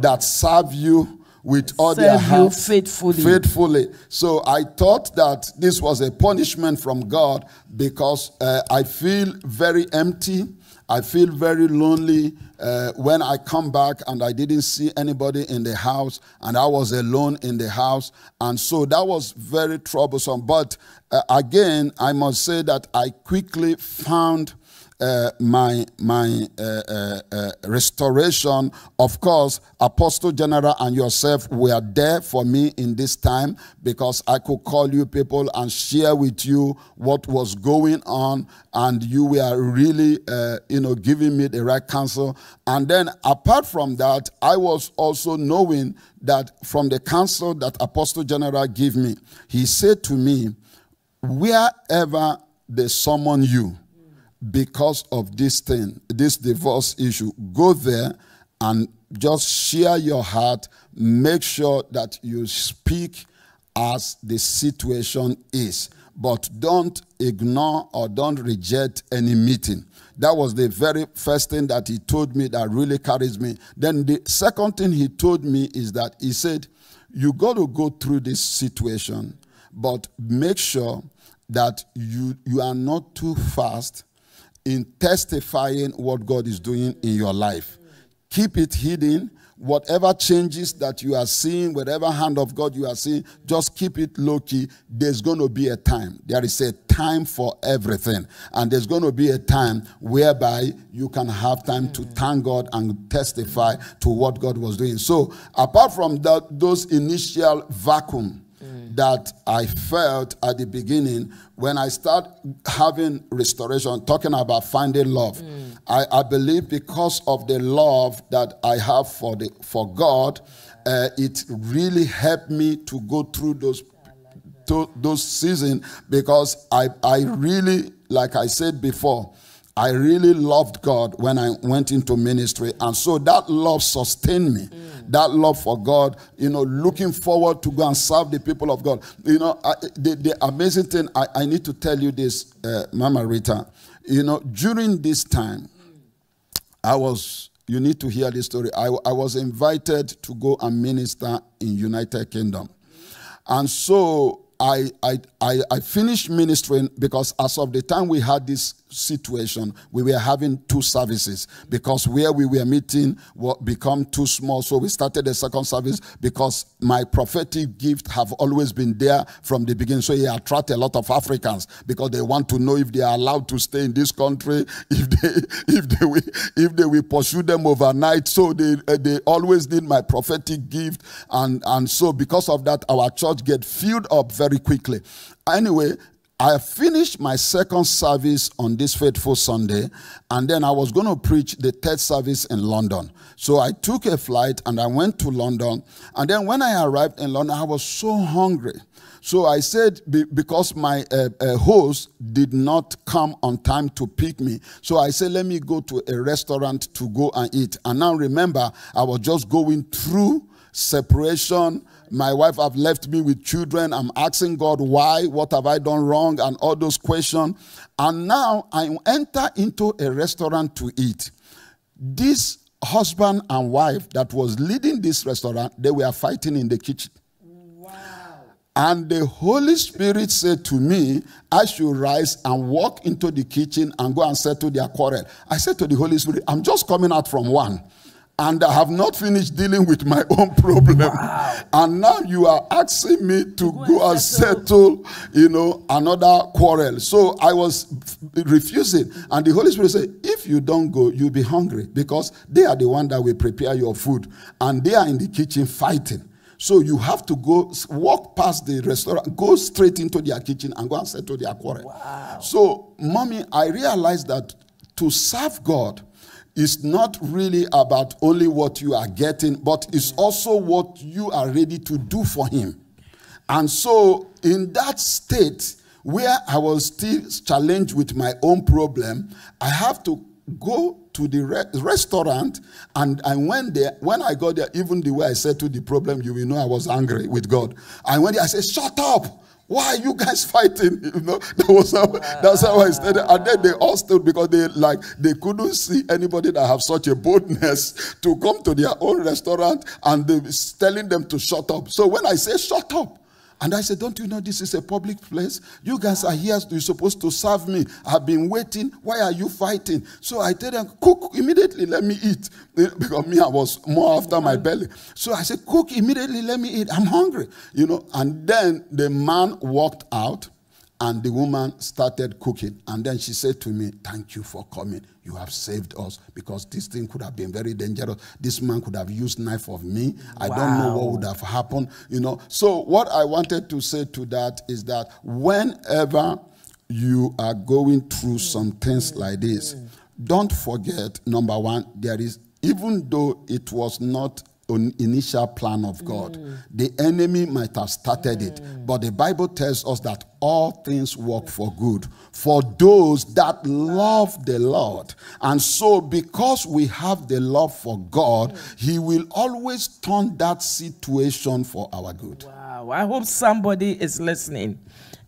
that serve you with all serve their heart faithfully. faithfully so i thought that this was a punishment from god because uh, i feel very empty I feel very lonely uh, when I come back and I didn't see anybody in the house and I was alone in the house. And so that was very troublesome. But uh, again, I must say that I quickly found uh, my my uh, uh, uh, restoration. Of course, Apostle General and yourself were there for me in this time because I could call you people and share with you what was going on, and you were really, uh, you know, giving me the right counsel. And then, apart from that, I was also knowing that from the counsel that Apostle General gave me, he said to me, wherever they summon you because of this thing, this divorce issue. Go there and just share your heart. Make sure that you speak as the situation is. But don't ignore or don't reject any meeting. That was the very first thing that he told me that really carries me. Then the second thing he told me is that he said, You got to go through this situation, but make sure that you, you are not too fast in testifying what God is doing in your life. Keep it hidden. Whatever changes that you are seeing, whatever hand of God you are seeing, just keep it low key. There's going to be a time. There is a time for everything. And there's going to be a time whereby you can have time to thank God and testify to what God was doing. So, apart from that, those initial vacuum, that I felt at the beginning when I start having restoration, talking about finding love. Mm. I, I believe because of the love that I have for the for God, uh, it really helped me to go through those to those seasons because I I really like I said before. I really loved God when I went into ministry. And so that love sustained me. Mm. That love for God, you know, looking forward to go and serve the people of God. You know, I, the, the amazing thing, I, I need to tell you this, uh, Mama Rita. You know, during this time, I was, you need to hear this story. I, I was invited to go and minister in United Kingdom. And so I, I, I, I finished ministering because as of the time we had this situation, we were having two services because where we were meeting what become too small. So we started the second service because my prophetic gift have always been there from the beginning. So it attract a lot of Africans because they want to know if they are allowed to stay in this country, if they if they will, if they will pursue them overnight. So they uh, they always need my prophetic gift, and and so because of that, our church get filled up very quickly. Anyway, I finished my second service on this faithful Sunday, and then I was going to preach the third service in London. So I took a flight and I went to London. And then when I arrived in London, I was so hungry. So I said, because my uh, uh, host did not come on time to pick me, so I said, let me go to a restaurant to go and eat. And now remember, I was just going through separation my wife have left me with children. I'm asking God why, what have I done wrong, and all those questions. And now I enter into a restaurant to eat. This husband and wife that was leading this restaurant, they were fighting in the kitchen. Wow. And the Holy Spirit said to me, I should rise and walk into the kitchen and go and settle their quarrel. I said to the Holy Spirit, I'm just coming out from one and I have not finished dealing with my own problem. Wow. And now you are asking me to go, go and settle. settle, you know, another quarrel. So I was refusing. And the Holy Spirit said, if you don't go, you'll be hungry because they are the one that will prepare your food. And they are in the kitchen fighting. So you have to go walk past the restaurant, go straight into their kitchen and go and settle their quarrel. Wow. So, mommy, I realized that to serve God, is not really about only what you are getting, but it's also what you are ready to do for Him. And so, in that state where I was still challenged with my own problem, I have to go to the re- restaurant and I went there. When I got there, even the way I said to the problem, you will know I was angry with God. I went there, I said, Shut up. Why are you guys fighting? You know, that was how, that's how I started. And then they all stood because they like they couldn't see anybody that have such a boldness to come to their own restaurant and they telling them to shut up. So when I say shut up, and I said, Don't you know this is a public place? You guys are here. You're supposed to serve me. I've been waiting. Why are you fighting? So I tell them, Cook immediately, let me eat. Because me, I was more after my belly. So I said, Cook immediately, let me eat. I'm hungry. You know, and then the man walked out and the woman started cooking. And then she said to me, Thank you for coming. You have saved us because this thing could have been very dangerous. This man could have used knife of me. Wow. I don't know what would have happened. You know. So what I wanted to say to that is that whenever you are going through some things like this, don't forget, number one, there is even though it was not initial plan of God. Mm. The enemy might have started mm. it, but the Bible tells us that all things work for good for those that love the Lord. And so, because we have the love for God, mm. He will always turn that situation for our good. Wow. I hope somebody is listening.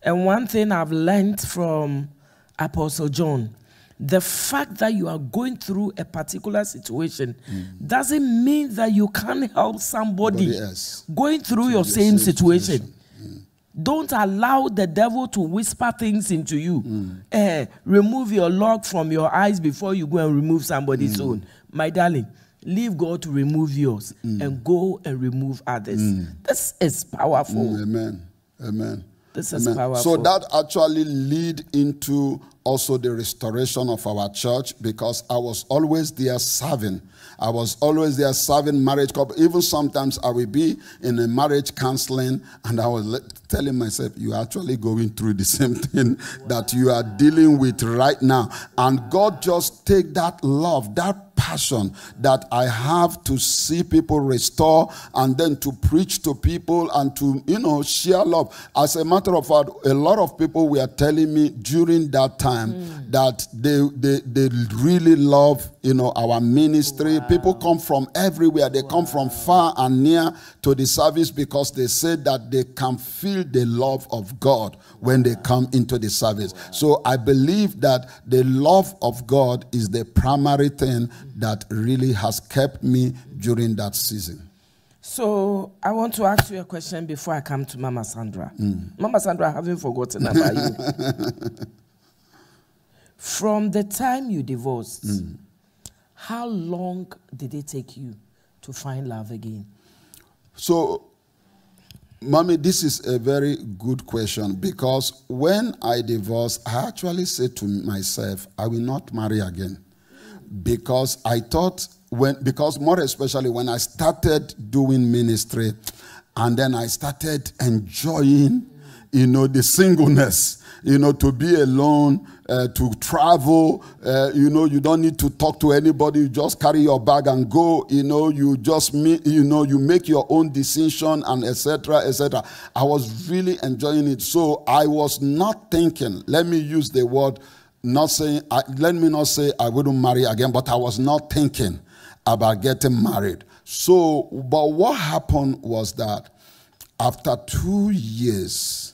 And one thing I've learned from Apostle John the fact that you are going through a particular situation mm. doesn't mean that you can't help somebody going through your same, same, situation. situation. Mm. Don't allow the devil to whisper things into you. Mm. Uh, remove your log from your eyes before you go and remove somebody's mm. own. My darling, leave God to remove yours mm. and go and remove others. Mm. This is powerful. Amen. Amen. This is Amen. powerful. So that actually lead into also the restoration of our church because I was always there serving. I was always there serving marriage couple. Even sometimes I will be in a marriage counseling and I was telling myself, you're actually going through the same thing that you are dealing with right now. And God just take that love, that passion that I have to see people restore and then to preach to people and to, you know, share love. As a matter of fact, a lot of people were telling me during that time mm. that they, they, they really love, you know, our ministry. People come from everywhere. They come from far and near to the service because they say that they can feel the love of God when they come into the service. So I believe that the love of God is the primary thing that really has kept me during that season. So I want to ask you a question before I come to Mama Sandra. Mm. Mama Sandra, I haven't forgotten about you. From the time you divorced, Mm. how long did it take you to find love again? So, mommy, this is a very good question because when I divorced, I actually said to myself, I will not marry again. Because I thought when because more especially when I started doing ministry and then I started enjoying, you know, the singleness, you know, to be alone, uh, to travel, uh, you know, you don't need to talk to anybody. You just carry your bag and go. You know, you just meet, you know, you make your own decision and etc. etc. I was really enjoying it. So I was not thinking. Let me use the word. Not saying. I, let me not say I wouldn't marry again, but I was not thinking about getting married. So, but what happened was that after two years,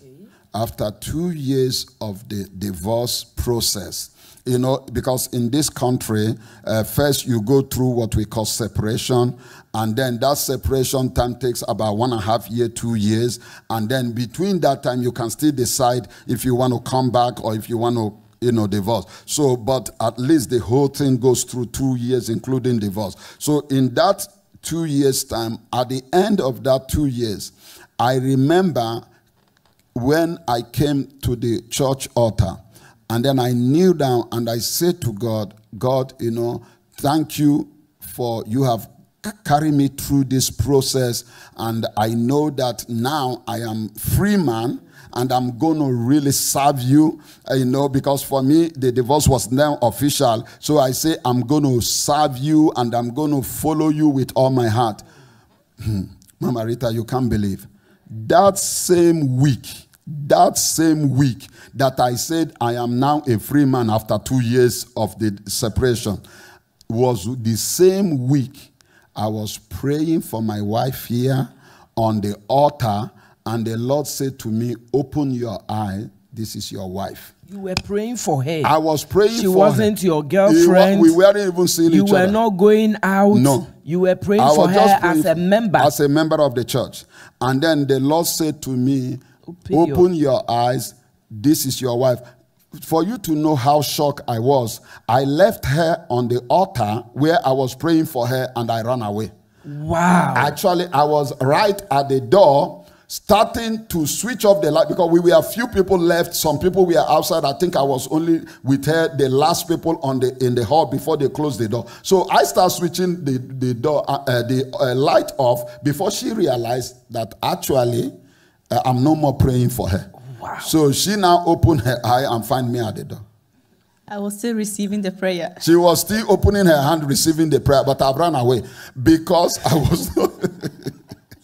after two years of the divorce process, you know, because in this country, uh, first you go through what we call separation, and then that separation time takes about one and a half year, two years, and then between that time you can still decide if you want to come back or if you want to you know, divorce. So, but at least the whole thing goes through two years, including divorce. So, in that two years' time, at the end of that two years, I remember when I came to the church altar, and then I kneel down and I said to God, God, you know, thank you for you have carried me through this process, and I know that now I am free man and I'm going to really serve you, uh, you know, because for me, the divorce was now official. So I say, I'm going to serve you and I'm going to follow you with all my heart. Mama Rita, you can't believe. That same week, that same week that I said I am now a free man after two years of the separation was the same week I was praying for my wife here on the altar, and the Lord said to me, Open your eye, this is your wife. You were praying for her. I was praying She for wasn't her. your He wa- girlfriend. We weren't even seeing you each were not going out. No. You were praying I for her praying as a member. As a member of the church. And then the Lord said to me, Open Open, your- your eyes. This is your wife. For you to know how shocked I was, I left her on the altar where I was praying for her and I ran away. wow. Actually, I was right at the door, starting to switch off the light because we were a few people left. Some people were outside. I think I was only with her, the last people on the in the hall before they closed the door. So I start switching the the door, uh, uh, the uh, light off before she realized that actually uh, I'm no more praying for her. Wow. So she now opened her eye and find me at the door. I was still receiving the prayer. She was still opening her hand, receiving the prayer, but I ran away because I was.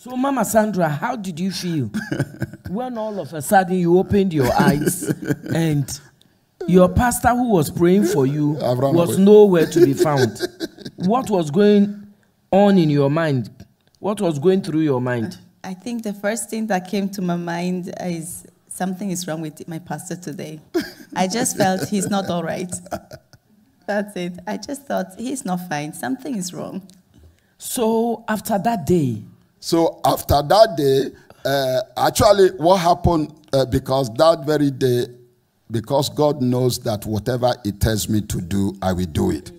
So, Mama Sandra, how did you feel when all of a sudden you opened your eyes and your pastor who was praying for you was away. nowhere to be found? what was going on in your mind? What was going through your mind? I think the first thing that came to my mind is something is wrong with my pastor today. I just felt he's not all right. That's it. I just thought he's not fine. Something is wrong. So, after that day, So after that day, uh, actually, what happened uh, because that very day, because God knows that whatever He tells me to do, I will do it.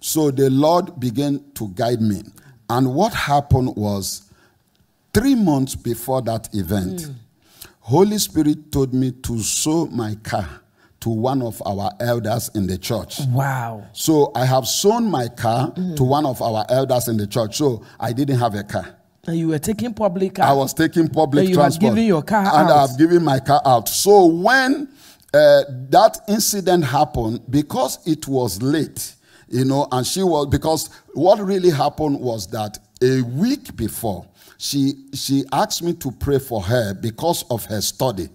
So the Lord began to guide me, and what happened was three months before that event, Holy Spirit told me to sow my car to one of our elders in the church. Wow. So I have sown my car to one of our elders in the church. So I didn't have a car. And you were taking public car. I was taking public And you have transport. given your car and out. I've given my car out. So when uh, that incident happened, because it was late, you know, and she was because what really happened was that a week before, she she asked me to pray for her because of her study.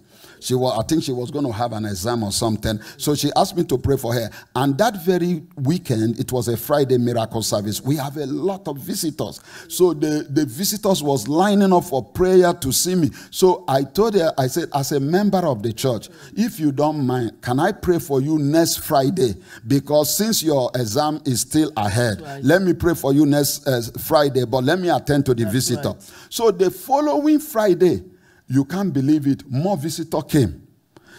She was, I think she was going to have an exam or something. So she asked me to pray for her. And that very weekend, it was a Friday miracle service. We have a lot of visitors. So the, the visitors was lining up for prayer to see me. So I told her, I said, as a member of the church, if you don't mind, can I pray for you next Friday? Because since your exam is still ahead, let me pray for you next uh, Friday, but let me attend to the visitor. So the following Friday, you can't believe it, more visitor came.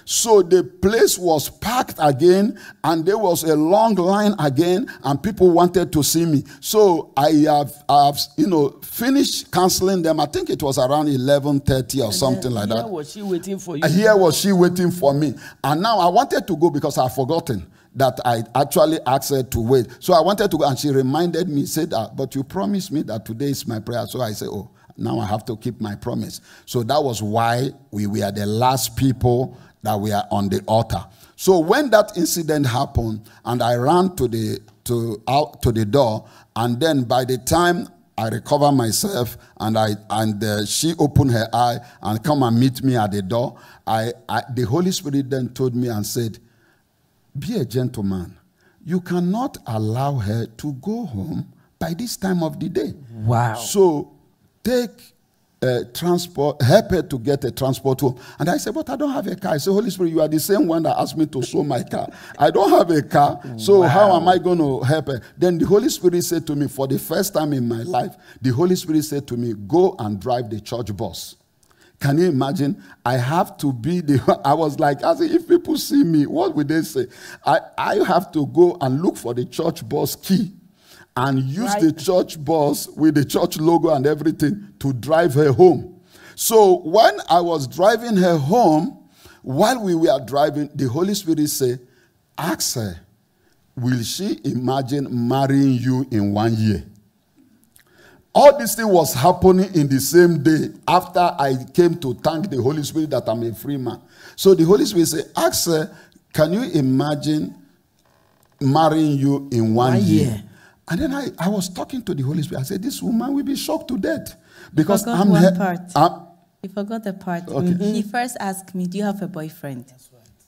So the place was packed again, and there was a long line again, and people wanted to see me. So I have, I have you know, finished counseling them. I think it was around 11.30 or something like Here that. was she waiting for you? Here was she waiting for me. And now I wanted to go because I had forgotten that I actually asked her to wait. So I wanted to go, and she reminded me, said, that, but you promised me that today is my prayer. So I said, oh, now I have to keep my promise. So that was why we were the last people that were on the altar. So when that incident happened, and I ran to the to out to the door, and then by the time I recover myself, and I and uh, she opened her eye and come and meet me at the door. I, I the Holy Spirit then told me and said, "Be a gentleman. You cannot allow her to go home by this time of the day. Wow. So take." Uh, transport, help her to get a transport home. And I said, But I don't have a car. I said, Holy Spirit, you are the same one that asked me to sow my car. I don't have a car. So how am I going to help her? Then the Holy Spirit said to me, for the first time in my life, the Holy Spirit said to me, Go and drive the church bus. Can you imagine? I have to be the. I was like, I said, if people see me, what would they say? I, I have to go and look for the church bus key and use Right. the church bus with the church logo and everything to drive her home. So when I was driving her home, while we were driving, the Holy Spirit said, Ask her, will she imagine marrying you in one year? All this thing was happening in the same day after I came to thank the Holy Spirit that I'm a free man. So the Holy Spirit said, Ask her, can you imagine marrying you in one, One year? year. And then I, I was talking to the Holy Spirit. I said, This woman will be shocked to death. Because Forgot I'm one he- part. I'm- You forgot the part. Okay. He first asked me, Do you have a boyfriend?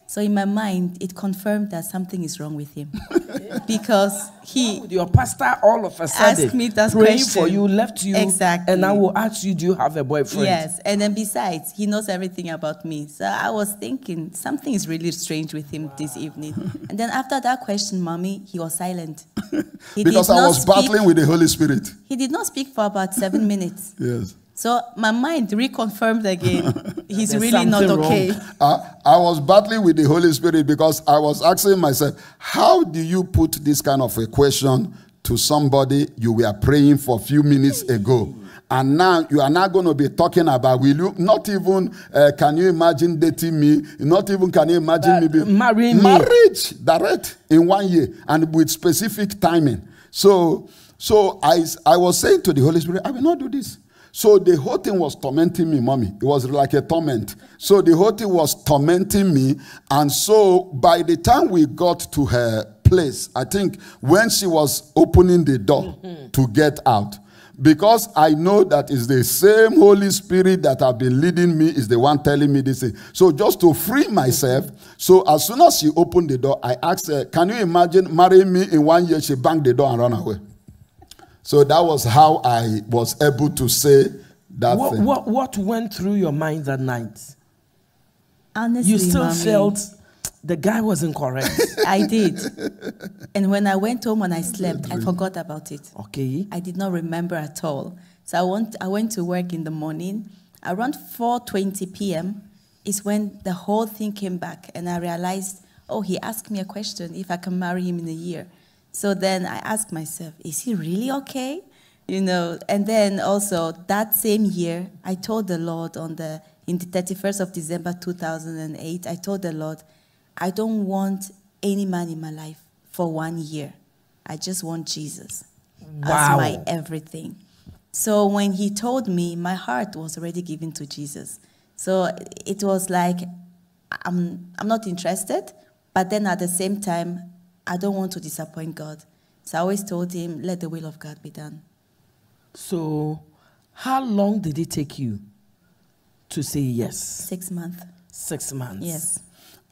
So in my mind, it confirmed that something is wrong with him. because he Your pastor all of a sudden Ask me that praying question. for you, left you, Exactly. and I will ask you, do you have a boyfriend? Yes, and then besides, he knows everything about me. So I was thinking something is really strange with him this evening. and then after that question, mommy, he was silent. He because I was speak- battling with the Holy Spirit. He did not speak for about seven minutes. Yes. So my mind reconfirmed again. He's really not okay. I, I was battling with the Holy Spirit because I was asking myself, how do you put this kind of a question to somebody you were praying for a few minutes ago? And now you are not going to be talking about, will you, not even, uh, can you imagine dating me? Not even, can you imagine But me be, marrying me. Marriage, direct, in one year, and with specific timing. So, so I, I was saying to the Holy Spirit, I will not do this. So the whole thing was tormenting me, mommy. It was like a torment. So the whole thing was tormenting me. And so by the time we got to her place, I think when she was opening the door to get out, because I know that is the same Holy Spirit that have been leading me is the one telling me this thing. So just to free myself, so as soon as she opened the door, I asked her, "Can you imagine marrying me in one year?" She banged the door and ran away. So that was how I was able to say that What, thing. what, what went through your mind that night? Honestly, You still mommy, felt the guy wasn't correct. I did. And when I went home and I slept, I forgot about it. okay. I did not remember at all. So I went, I went to work in the morning. Around 4:20 p.m. is when the whole thing came back, and I realized, oh, he asked me a question if I can marry him in a year. So then I asked myself, is he really okay? You know. And then also that same year, I told the Lord on the in the 31st of December 2008, I told the Lord, I don't want any man in my life for one year. I just want Jesus Wow. as my everything. So when he told me, my heart was already given to Jesus. So it was like, I'm, I'm not interested, but then at the same time, I don't want to disappoint God. So I always told him, let the will of God be done. So, how long did it take you to say yes? Six months. Six months. Yes.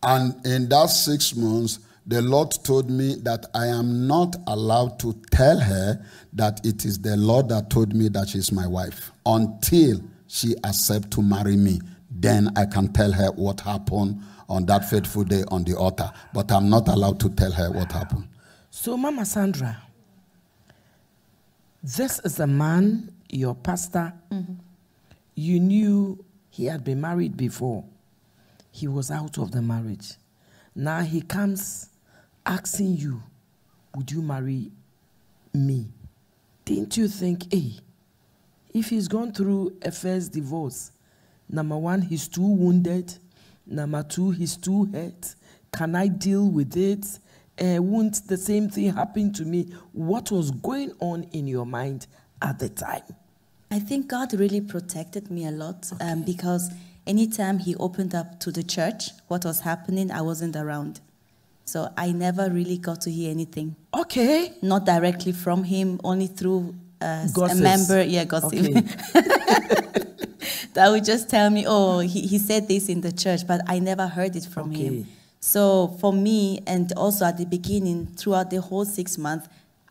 And in that six months, the Lord told me that I am not allowed to tell her that it is the Lord that told me that she's my wife until she accepts to marry me. Then I can tell her what happened on that fateful day on the altar. But I'm not allowed to tell her what happened. So, Mama Sandra, this is a man, your pastor. Mm-hmm. You knew he had been married before. He was out of the marriage. Now he comes asking you, Would you marry me? Didn't you think, hey, if he's gone through a first divorce, number one, he's too wounded. Number two, he's too hurt. Can I deal with it? Uh, won't the same thing happen to me? What was going on in your mind at the time? I think God really protected me a lot um, because anytime He opened up to the church, what was happening, I wasn't around. So I never really got to hear anything. Okay. Not directly from Him, only through uh, a member. Yeah, gossip. Okay. that would just tell me, oh, he, he said this in the church, but I never heard it from Okay. him. So for me, and also at the beginning, throughout the whole six months,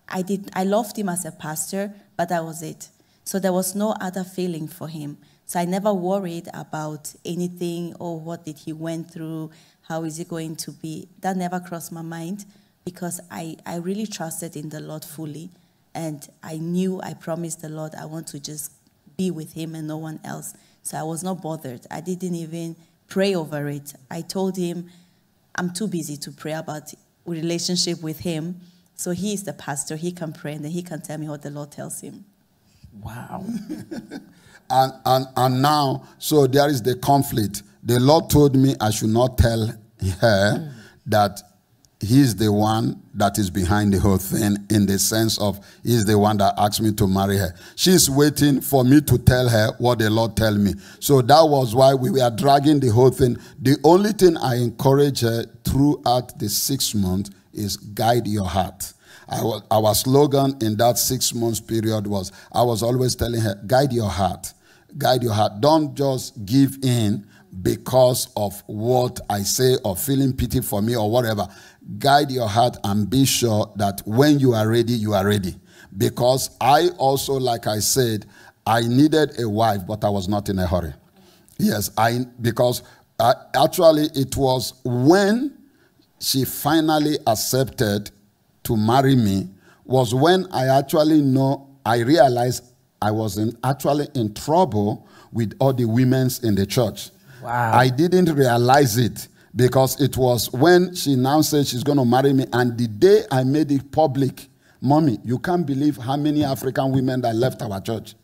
I did I loved him as a pastor, but that was it. So there was no other feeling for him. So I never worried about anything or what did he went through, how is he going to be. That never crossed my mind because I, I really trusted in the Lord fully. And I knew I promised the Lord I want to just be with him and no one else. So I was not bothered. I didn't even pray over it. I told him I'm too busy to pray about relationship with him. So he is the pastor. He can pray and then he can tell me what the Lord tells him. Wow. And, and, and now, so there is the conflict. The Lord told me I should not tell her that he's the one that is behind the whole thing in the sense of he's the one that asked me to marry her. She's waiting for me to tell her what the Lord tell me. So that was why we were dragging the whole thing. The only thing I encourage her throughout the six months is guide your heart. Our, our slogan in that six months period was I was always telling her, guide your heart. Guide your heart. Don't just give in because of what I say or feeling pity for me or whatever. Guide your heart and be sure that when you are ready, you are ready. Because I also, like I said, I needed a wife, but I was not in a hurry. Yes, I because uh, actually it was when she finally accepted to marry me was when I actually know I realized I was in, actually in trouble with all the women's in the church. Wow. I didn't realize it because it was when she now said she's going to marry me, and the day I made it public, mommy, you can't believe how many African women that left our church.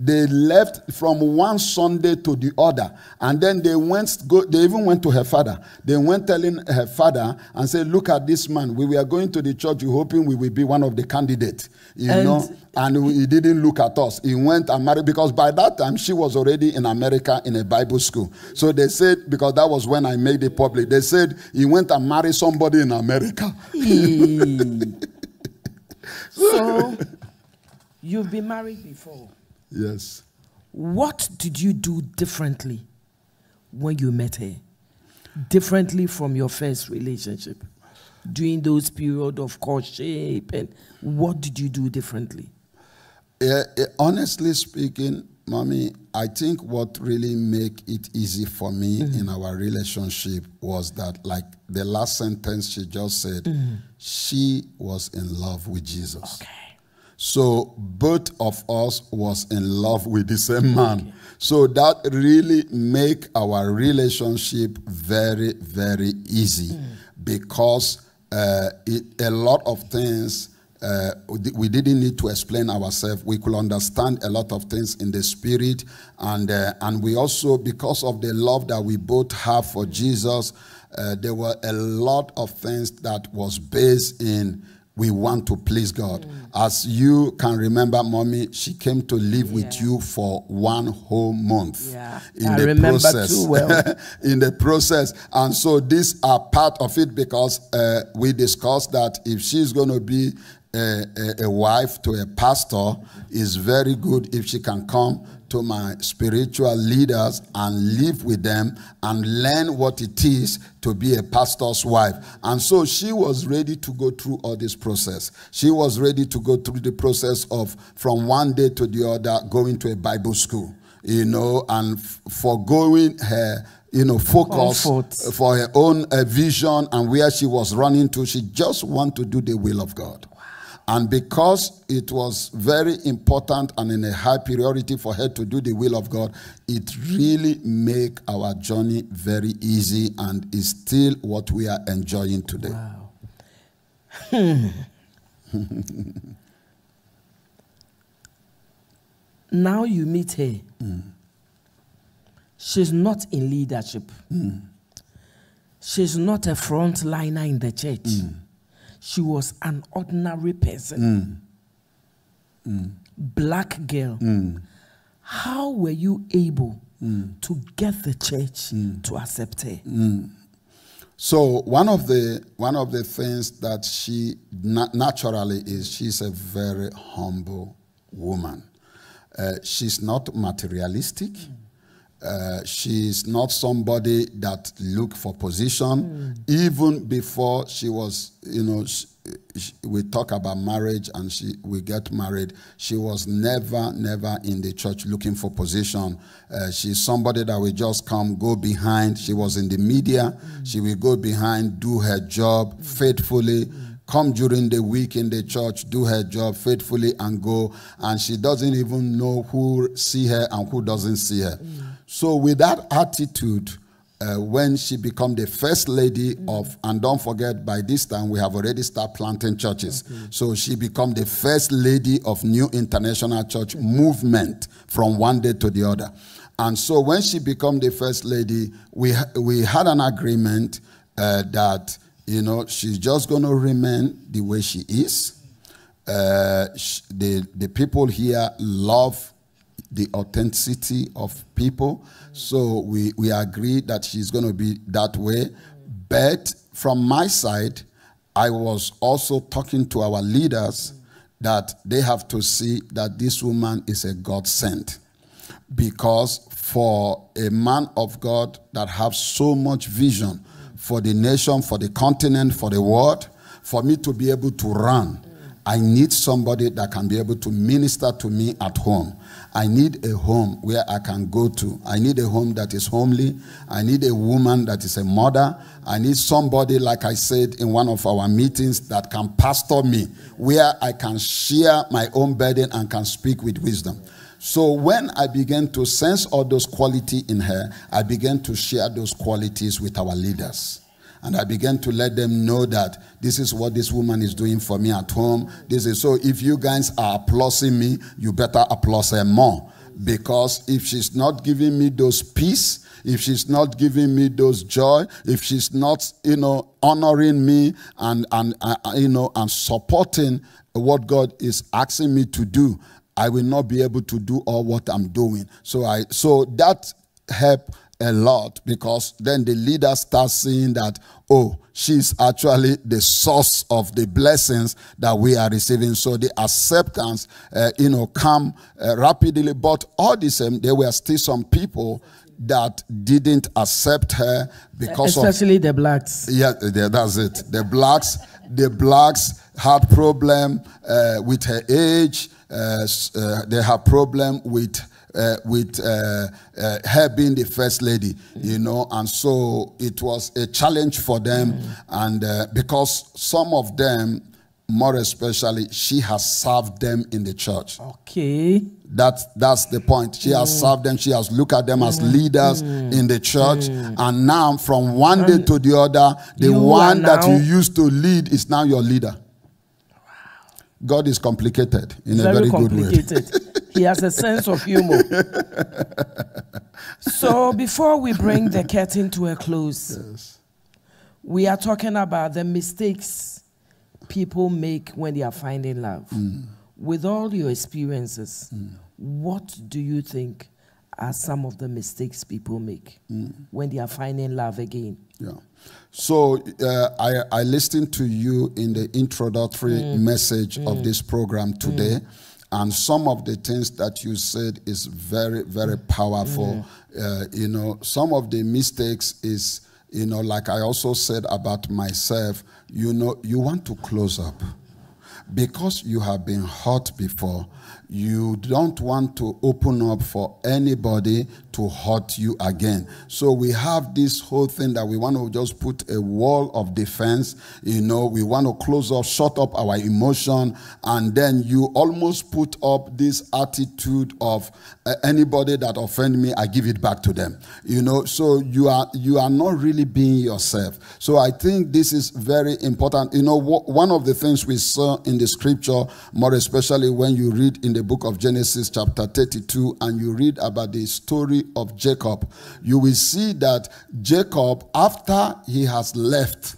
They left from one Sunday to the other, and then they went. Go, they even went to her father. They went telling her father and said, "Look at this man. We were going to the church, hoping we will be one of the candidates, you And- know." And he didn't look at us. He went and married because by that time she was already in America in a Bible school. So they said because that was when I made it public. They said he went and married somebody in America. so, you've been married before. Yes. What did you do differently when you met her? Differently from your first relationship? During those period of courtship and what did you do differently? Yeah, eh, honestly speaking, mommy, I think what really make it easy for me mm-hmm. in our relationship was that, like the last sentence she just said, mm-hmm. she was in love with Jesus. Okay. So both of us was in love with the same man. So that really make our relationship very, very easy because uh, it, a lot of things uh, we didn't need to explain ourselves. We could understand a lot of things in the spirit, and uh, and we also, because of the love that we both have for Jesus, uh, there were a lot of things that was based in we want to please God. Mm. As you can remember, mommy, she came to live yeah. with you for one whole month. Yeah. In I the remember process. Too well. in the process. And so these are part of it because uh, we discussed that if she's going to be a, a, a, wife to a pastor, it's very good if she can come to my spiritual leaders and live with them and learn what it is to be a pastor's wife. And so she was ready to go through all this process. She was ready to go through the process of from one day to the other going to a Bible school, you know, and foregoing her you know, focus for her own uh, vision and where she was running to. She just want to do the will of God. And because it was very important and in a high priority for her to do the will of God, it really make our journey very easy and is still what we are enjoying today. Wow. now you meet her. Mm. She's not in leadership. Mm. She's not a frontliner in the church. Mm she was an ordinary person. Mm. Mm. Black girl. Mm. How were you able mm. to get the church mm. to accept her? Mm. So one of the one of the things that she na- naturally is she's a very humble woman. Uh, she's not materialistic. Uh, she's not somebody that look for position. Mm. Even before she was, you know, she, she, we talk about marriage and she we get married. She was never, never in the church looking for position. Uh, she's somebody that will just come, go behind. She was in the media. Mm. She will go behind, do her job faithfully come during the week in the church, do her job faithfully, and go. And she doesn't even know who see her and who doesn't see her. Mm. So with that attitude, uh, when she become the first lady mm. of, and don't forget, by this time we have already started planting churches. Okay. So she become the first lady of New International Church movement from one day to the other. And so when she become the first lady, we we had an agreement uh, that you know she's just going to remain the way she is. Uh, the the people here love the authenticity of people. So we, we agree that she's going to be that way. But from my side, I was also talking to our leaders that they have to see that this woman is a God sent. Because for a man of God that have so much vision for the nation, for the continent, for the world, for me to be able to run, I need somebody that can be able to minister to me at home. I need a home where I can go to. I need a home that is homely. I need a woman that is a mother. I need somebody, like I said in one of our meetings, that can pastor me, where I can share my own burden and can speak with wisdom. So when I began to sense all those qualities in her, I began to share those qualities with our leaders. And I began to let them know that this is what this woman is doing for me at home. This is so if you guys are applauding me, you better applaud her more. Because if she's not giving me those peace, if she's not giving me those joy, if she's not, you know, honoring me and and uh, uh you know and supporting what God is asking me to do, I will not be able to do all what I'm doing. So I so that help a lot because then the leader starts seeing that, oh, she's actually the source of the blessings that we are receiving. So the acceptance, uh, you know, come uh, rapidly. But all the same, there were still some people that didn't accept her because especially of, the blacks. Yeah, that's it. The blacks, the blacks had problem uh, with her age. Uh, uh, they have problem with uh, with uh, uh, her being the first lady, you know, and so it was a challenge for them, mm. and uh, because some of them, more especially, she has served them in the church. Okay. That, that's the point. She mm. has served them. She has looked at them as mm. leaders mm. in the church. Mm. And now, from one day to the other, the one that you used to lead is now your leader. God is complicated in very a very good way. he has a sense of humor. so before we bring the curtain to a close, Yes. we are talking about the mistakes people make when they are finding love. Mm. With all your experiences, what do you think are some of the mistakes people make Mm. when they are finding love again? Yeah. So uh, I, I listened to you in the introductory message of this program today, and some of the things that you said is very, very powerful. Uh, you know, some of the mistakes is, you know, like I also said about myself, you know, you want to close up because you have been hurt before, you don't want to open up for anybody to hurt you again. So we have this whole thing that we want to just put a wall of defense. You know, we want to close up, shut up our emotion, and then you almost put up this attitude of anybody that offend me, I give it back to them. You know, so you are you are not really being yourself. So I think this is very important. You know, one of the things we saw in the scripture, more especially when you read in the book of Genesis, chapter 32, and you read about the story of Jacob, you will see that Jacob, after he has left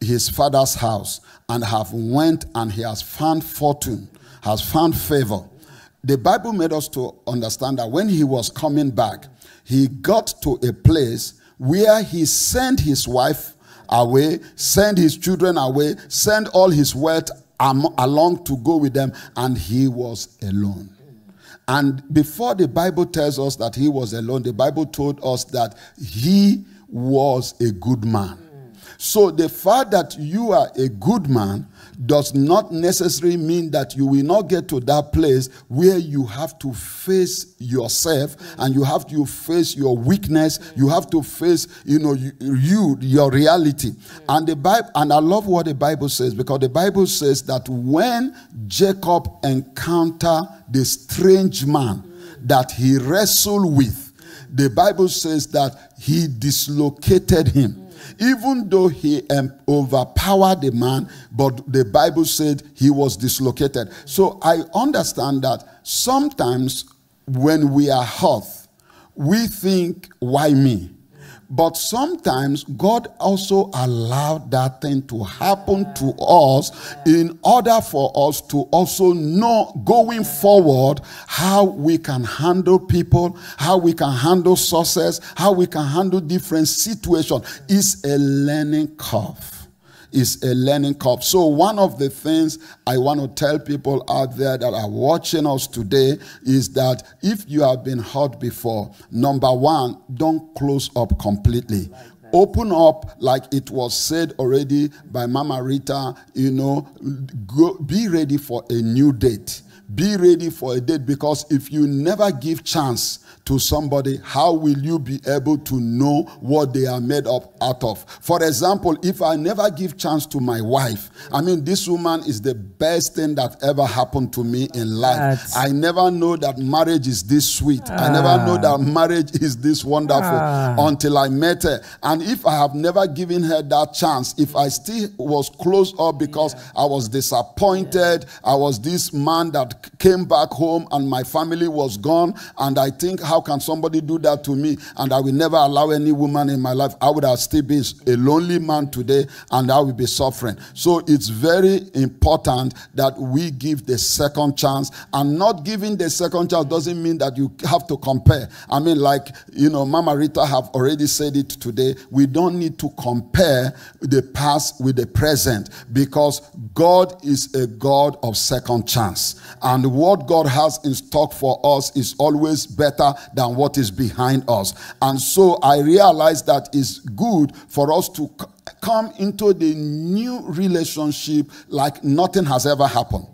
his father's house and have went and he has found fortune, has found favor. The Bible made us to understand that when he was coming back, he got to a place where he sent his wife away, sent his children away, sent all his wealth along to go with them, and he was alone. And before the Bible tells us that he was alone, the Bible told us that he was a good man. So the fact that you are a good man does not necessarily mean that you will not get to that place where you have to face yourself and you have to face your weakness. You have to face you know you, you your reality. And the bible and i love what the bible says because the bible says that when jacob encountered the strange man that he wrestled with the bible says that he dislocated him even though he um, overpowered the man, but the Bible said he was dislocated. So I understand that sometimes when we are hurt, we think, why me? But sometimes God also allowed that thing to happen to us in order for us to also know going forward how we can handle people, how we can handle success, how we can handle different situations. It's a learning curve is a learning curve. So, one of the things I want to tell people out there that are watching us today is that if you have been hurt before, number one, don't close up completely. Open up, like it was said already by Mama Rita, you know, go, be ready for a new date. Be ready for a date because if you never give chance to somebody, how will you be able to know what they are made up out of? For example, if I never give chance to my wife, I mean, this woman is the best thing that ever happened to me in life. That's- I never know that marriage is this sweet. I never know that marriage is this wonderful Ah. until I met her. And if I have never given her that chance, if I still was closed up because I was disappointed, I was this man that came back home and my family was gone, and I think, how can somebody do that to me? And I will never allow any woman in my life. I would have still been a lonely man today, and I will be suffering. So it's very important that we give the second chance, and not giving the second chance doesn't mean that you have to compare. I mean, like you know, Mama Rita have already said it today. We don't need to compare the past with the present because God is a God of second chance, and what God has in stock for us is always better than what is behind us. And so I realize that it's good for us to come into the new relationship like nothing has ever happened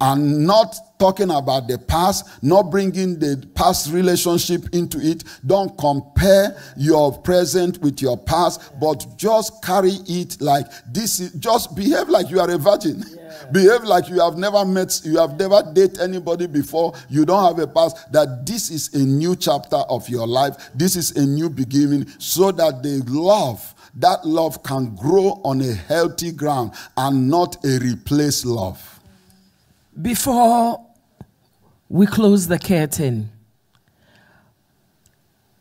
and not talking about the past, not bringing the past relationship into it. Don't compare your present with your past, but just carry it like this is just behave like you are a virgin. behave like you have never met, you have never dated anybody before, you don't have a past, that this is a new chapter of your life, this is a new beginning, so that the love that love can grow on a healthy ground and not a replaced love. Before we close the curtain,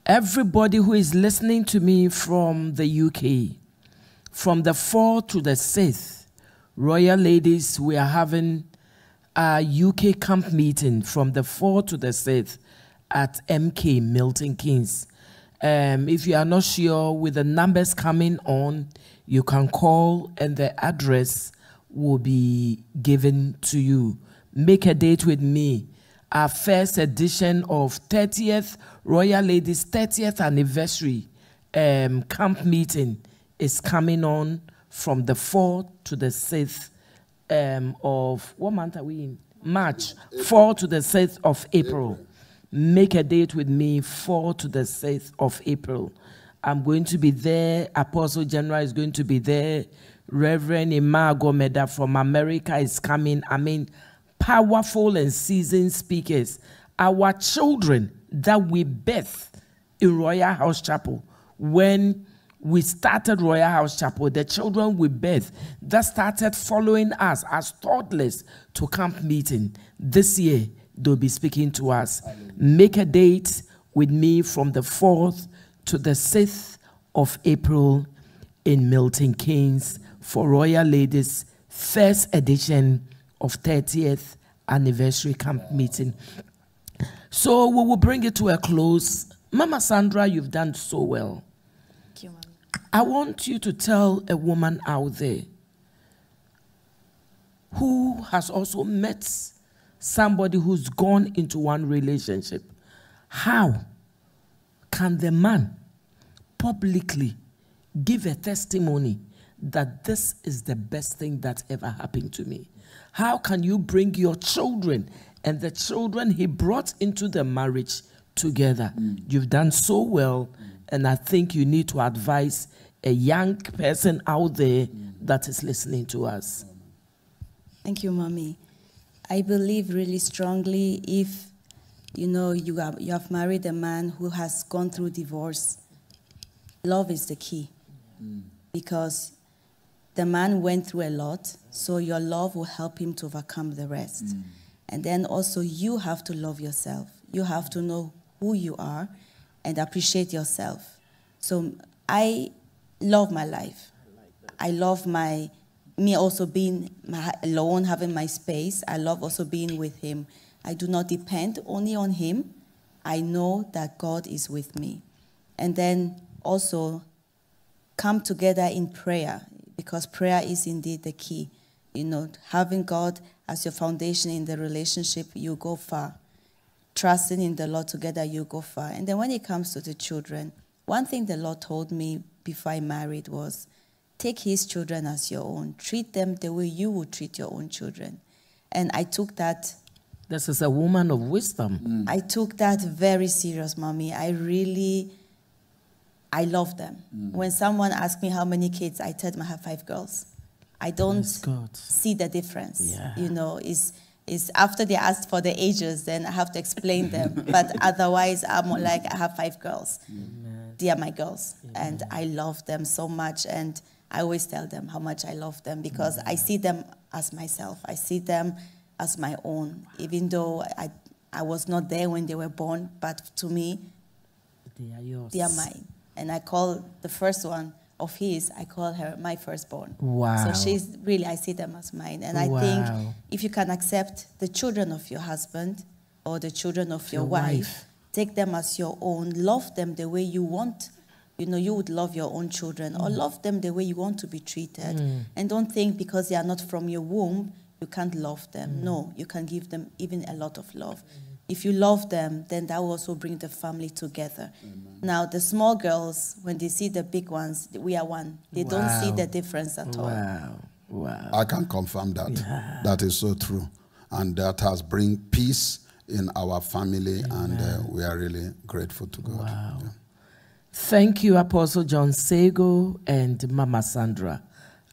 everybody who is listening to me from the UK, from the 4th to the 6th, Royal Ladies, we are having a UK camp meeting from the 4th to the 6th at MK Milton Keynes. Um, if you are not sure with the numbers coming on, you can call and the address will be given to you. Make a date with me. Our first edition of 30th Royal Ladies 30th anniversary um, camp meeting is coming on from the 4th to the 6th um, of what month are we in? March, 4 to the 6th of April. Make a date with me, 4 to the 6th of April. I'm going to be there. Apostle General is going to be there. Reverend Imago Meda from America is coming. I mean, powerful and seasoned speakers. Our children that we birth in Royal House Chapel when we started Royal House Chapel, the children we birth that started following us as toddlers to camp meeting this year, they'll be speaking to us. Make a date with me from the 4th to the 6th of April in Milton Keynes for Royal Ladies first edition of 30th anniversary camp meeting. So we will bring it to a close. Mama Sandra, you've done so well. Thank you, Mommy. I want you to tell a woman out there who has also met somebody who's gone into one relationship how can the man publicly give a testimony that this is the best thing that ever happened to me? How can you bring your children and the children he brought into the marriage together? Mm. You've done so well, and I think you need to advise a young person out there mm. that is listening to us. Thank you, Mommy. I believe really strongly if you know you have, you have married a man who has gone through divorce, love is the key. Mm. Because the man went through a lot, so your love will help him to overcome the rest. Mm. And then also, you have to love yourself. You have to know who you are and appreciate yourself. So, I love my life. I love my me also being my, alone, having my space. I love also being with him. I do not depend only on him. I know that God is with me. And then also come together in prayer because prayer is indeed the key. You know, having God as your foundation in the relationship, you go far. Trusting in the Lord together, you go far. And then when it comes to the children, one thing the Lord told me before I married was take his children as your own. Treat them the way you would treat your own children. And I took that This is a woman of wisdom. I took that very serious, mommy. I really, I love them. Mm. When someone asks me how many kids, I tell them I have five girls. I don't see the difference. Yeah. You know, is is after they asked for the ages, then I have to explain them. but otherwise, I'm like I have five girls. Mm. They are my girls, and I love them so much. And I always tell them how much I love them because I see them as myself. I see them as my own, even though I I was not there when they were born. But to me, They are yours. they are mine. And I call the first one of his, I call her my firstborn. Wow. So she's really, I see them as mine. And I think if you can accept the children of your husband or the children of your, Your wife, wife. take them as your own, love them the way you want. You know, you would love your own children Mm. or love them the way you want to be treated. And don't think because they are not from your womb, you can't love Mm. them. No, you can give them even a lot of love. If you love them, then that will also bring the family together. Now, the small girls, when they see the big ones, we are one. They don't see the difference at all. Wow. Wow. I can confirm that. That is so true. And that has bring peace in our family, and uh, we are really grateful to God. Wow. Yeah. Thank you, Apostle John Sagoe and Mama Sandra.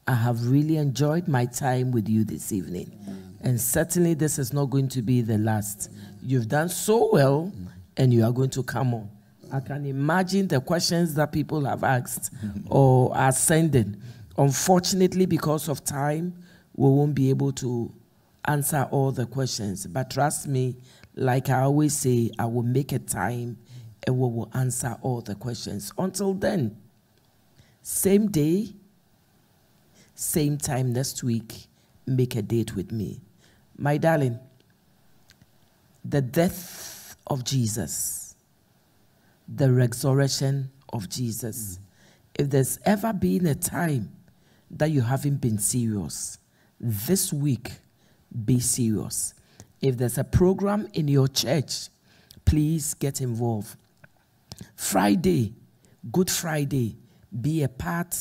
I have really enjoyed my time with you this evening. And certainly, this is not going to be the last. You've done so well, and you are going to come on. I can imagine the questions that people have asked or are sending. Unfortunately, because of time, we won't be able to answer all the questions. But trust me, like I always say, I will make a time and we will answer all the questions. Until then, same day, same time next week, make a date with me. My darling, the death of Jesus, the resurrection of Jesus. Mm. If there's ever been a time that you haven't been serious, this week, be serious. If there's a program in your church, please get involved. Friday, Good Friday, be a part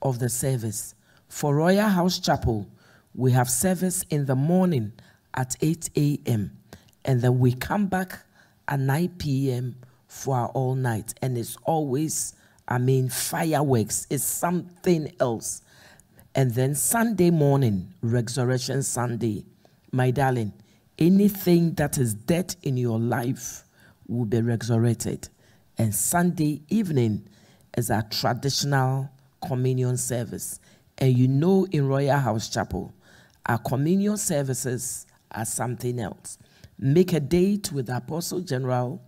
of the service. For Royal House Chapel, we have service in the morning at 8 a.m. And then we come back at 9 p.m. for our all night. And it's always, I mean, fireworks. It's something else. And then Sunday morning, Resurrection Sunday, my darling, anything that is dead in your life will be resurrected. And Sunday evening is our traditional communion service. And you know, in Royal House Chapel, our communion services are something else. Make a date with the Apostle General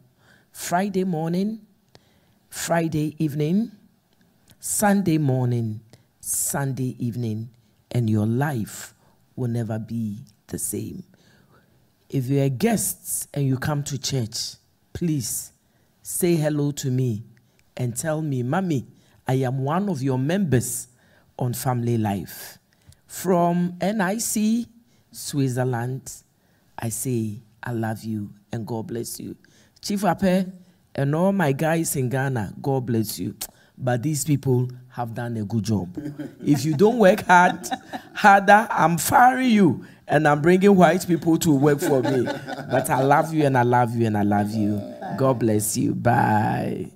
Friday morning, Friday evening, Sunday morning, Sunday evening, and your life will never be the same. If you're guests and you come to church, please say hello to me and tell me, Mommy, I am one of your members on Family Life. From NIC, Switzerland, I say, I love you and God bless you. Chief Ape and all my guys in Ghana, God bless you. But these people have done a good job. if you don't work hard, harder, I'm firing you and I'm bringing white people to work for me. But I love you and I love you and I love you. God bless you. Bye.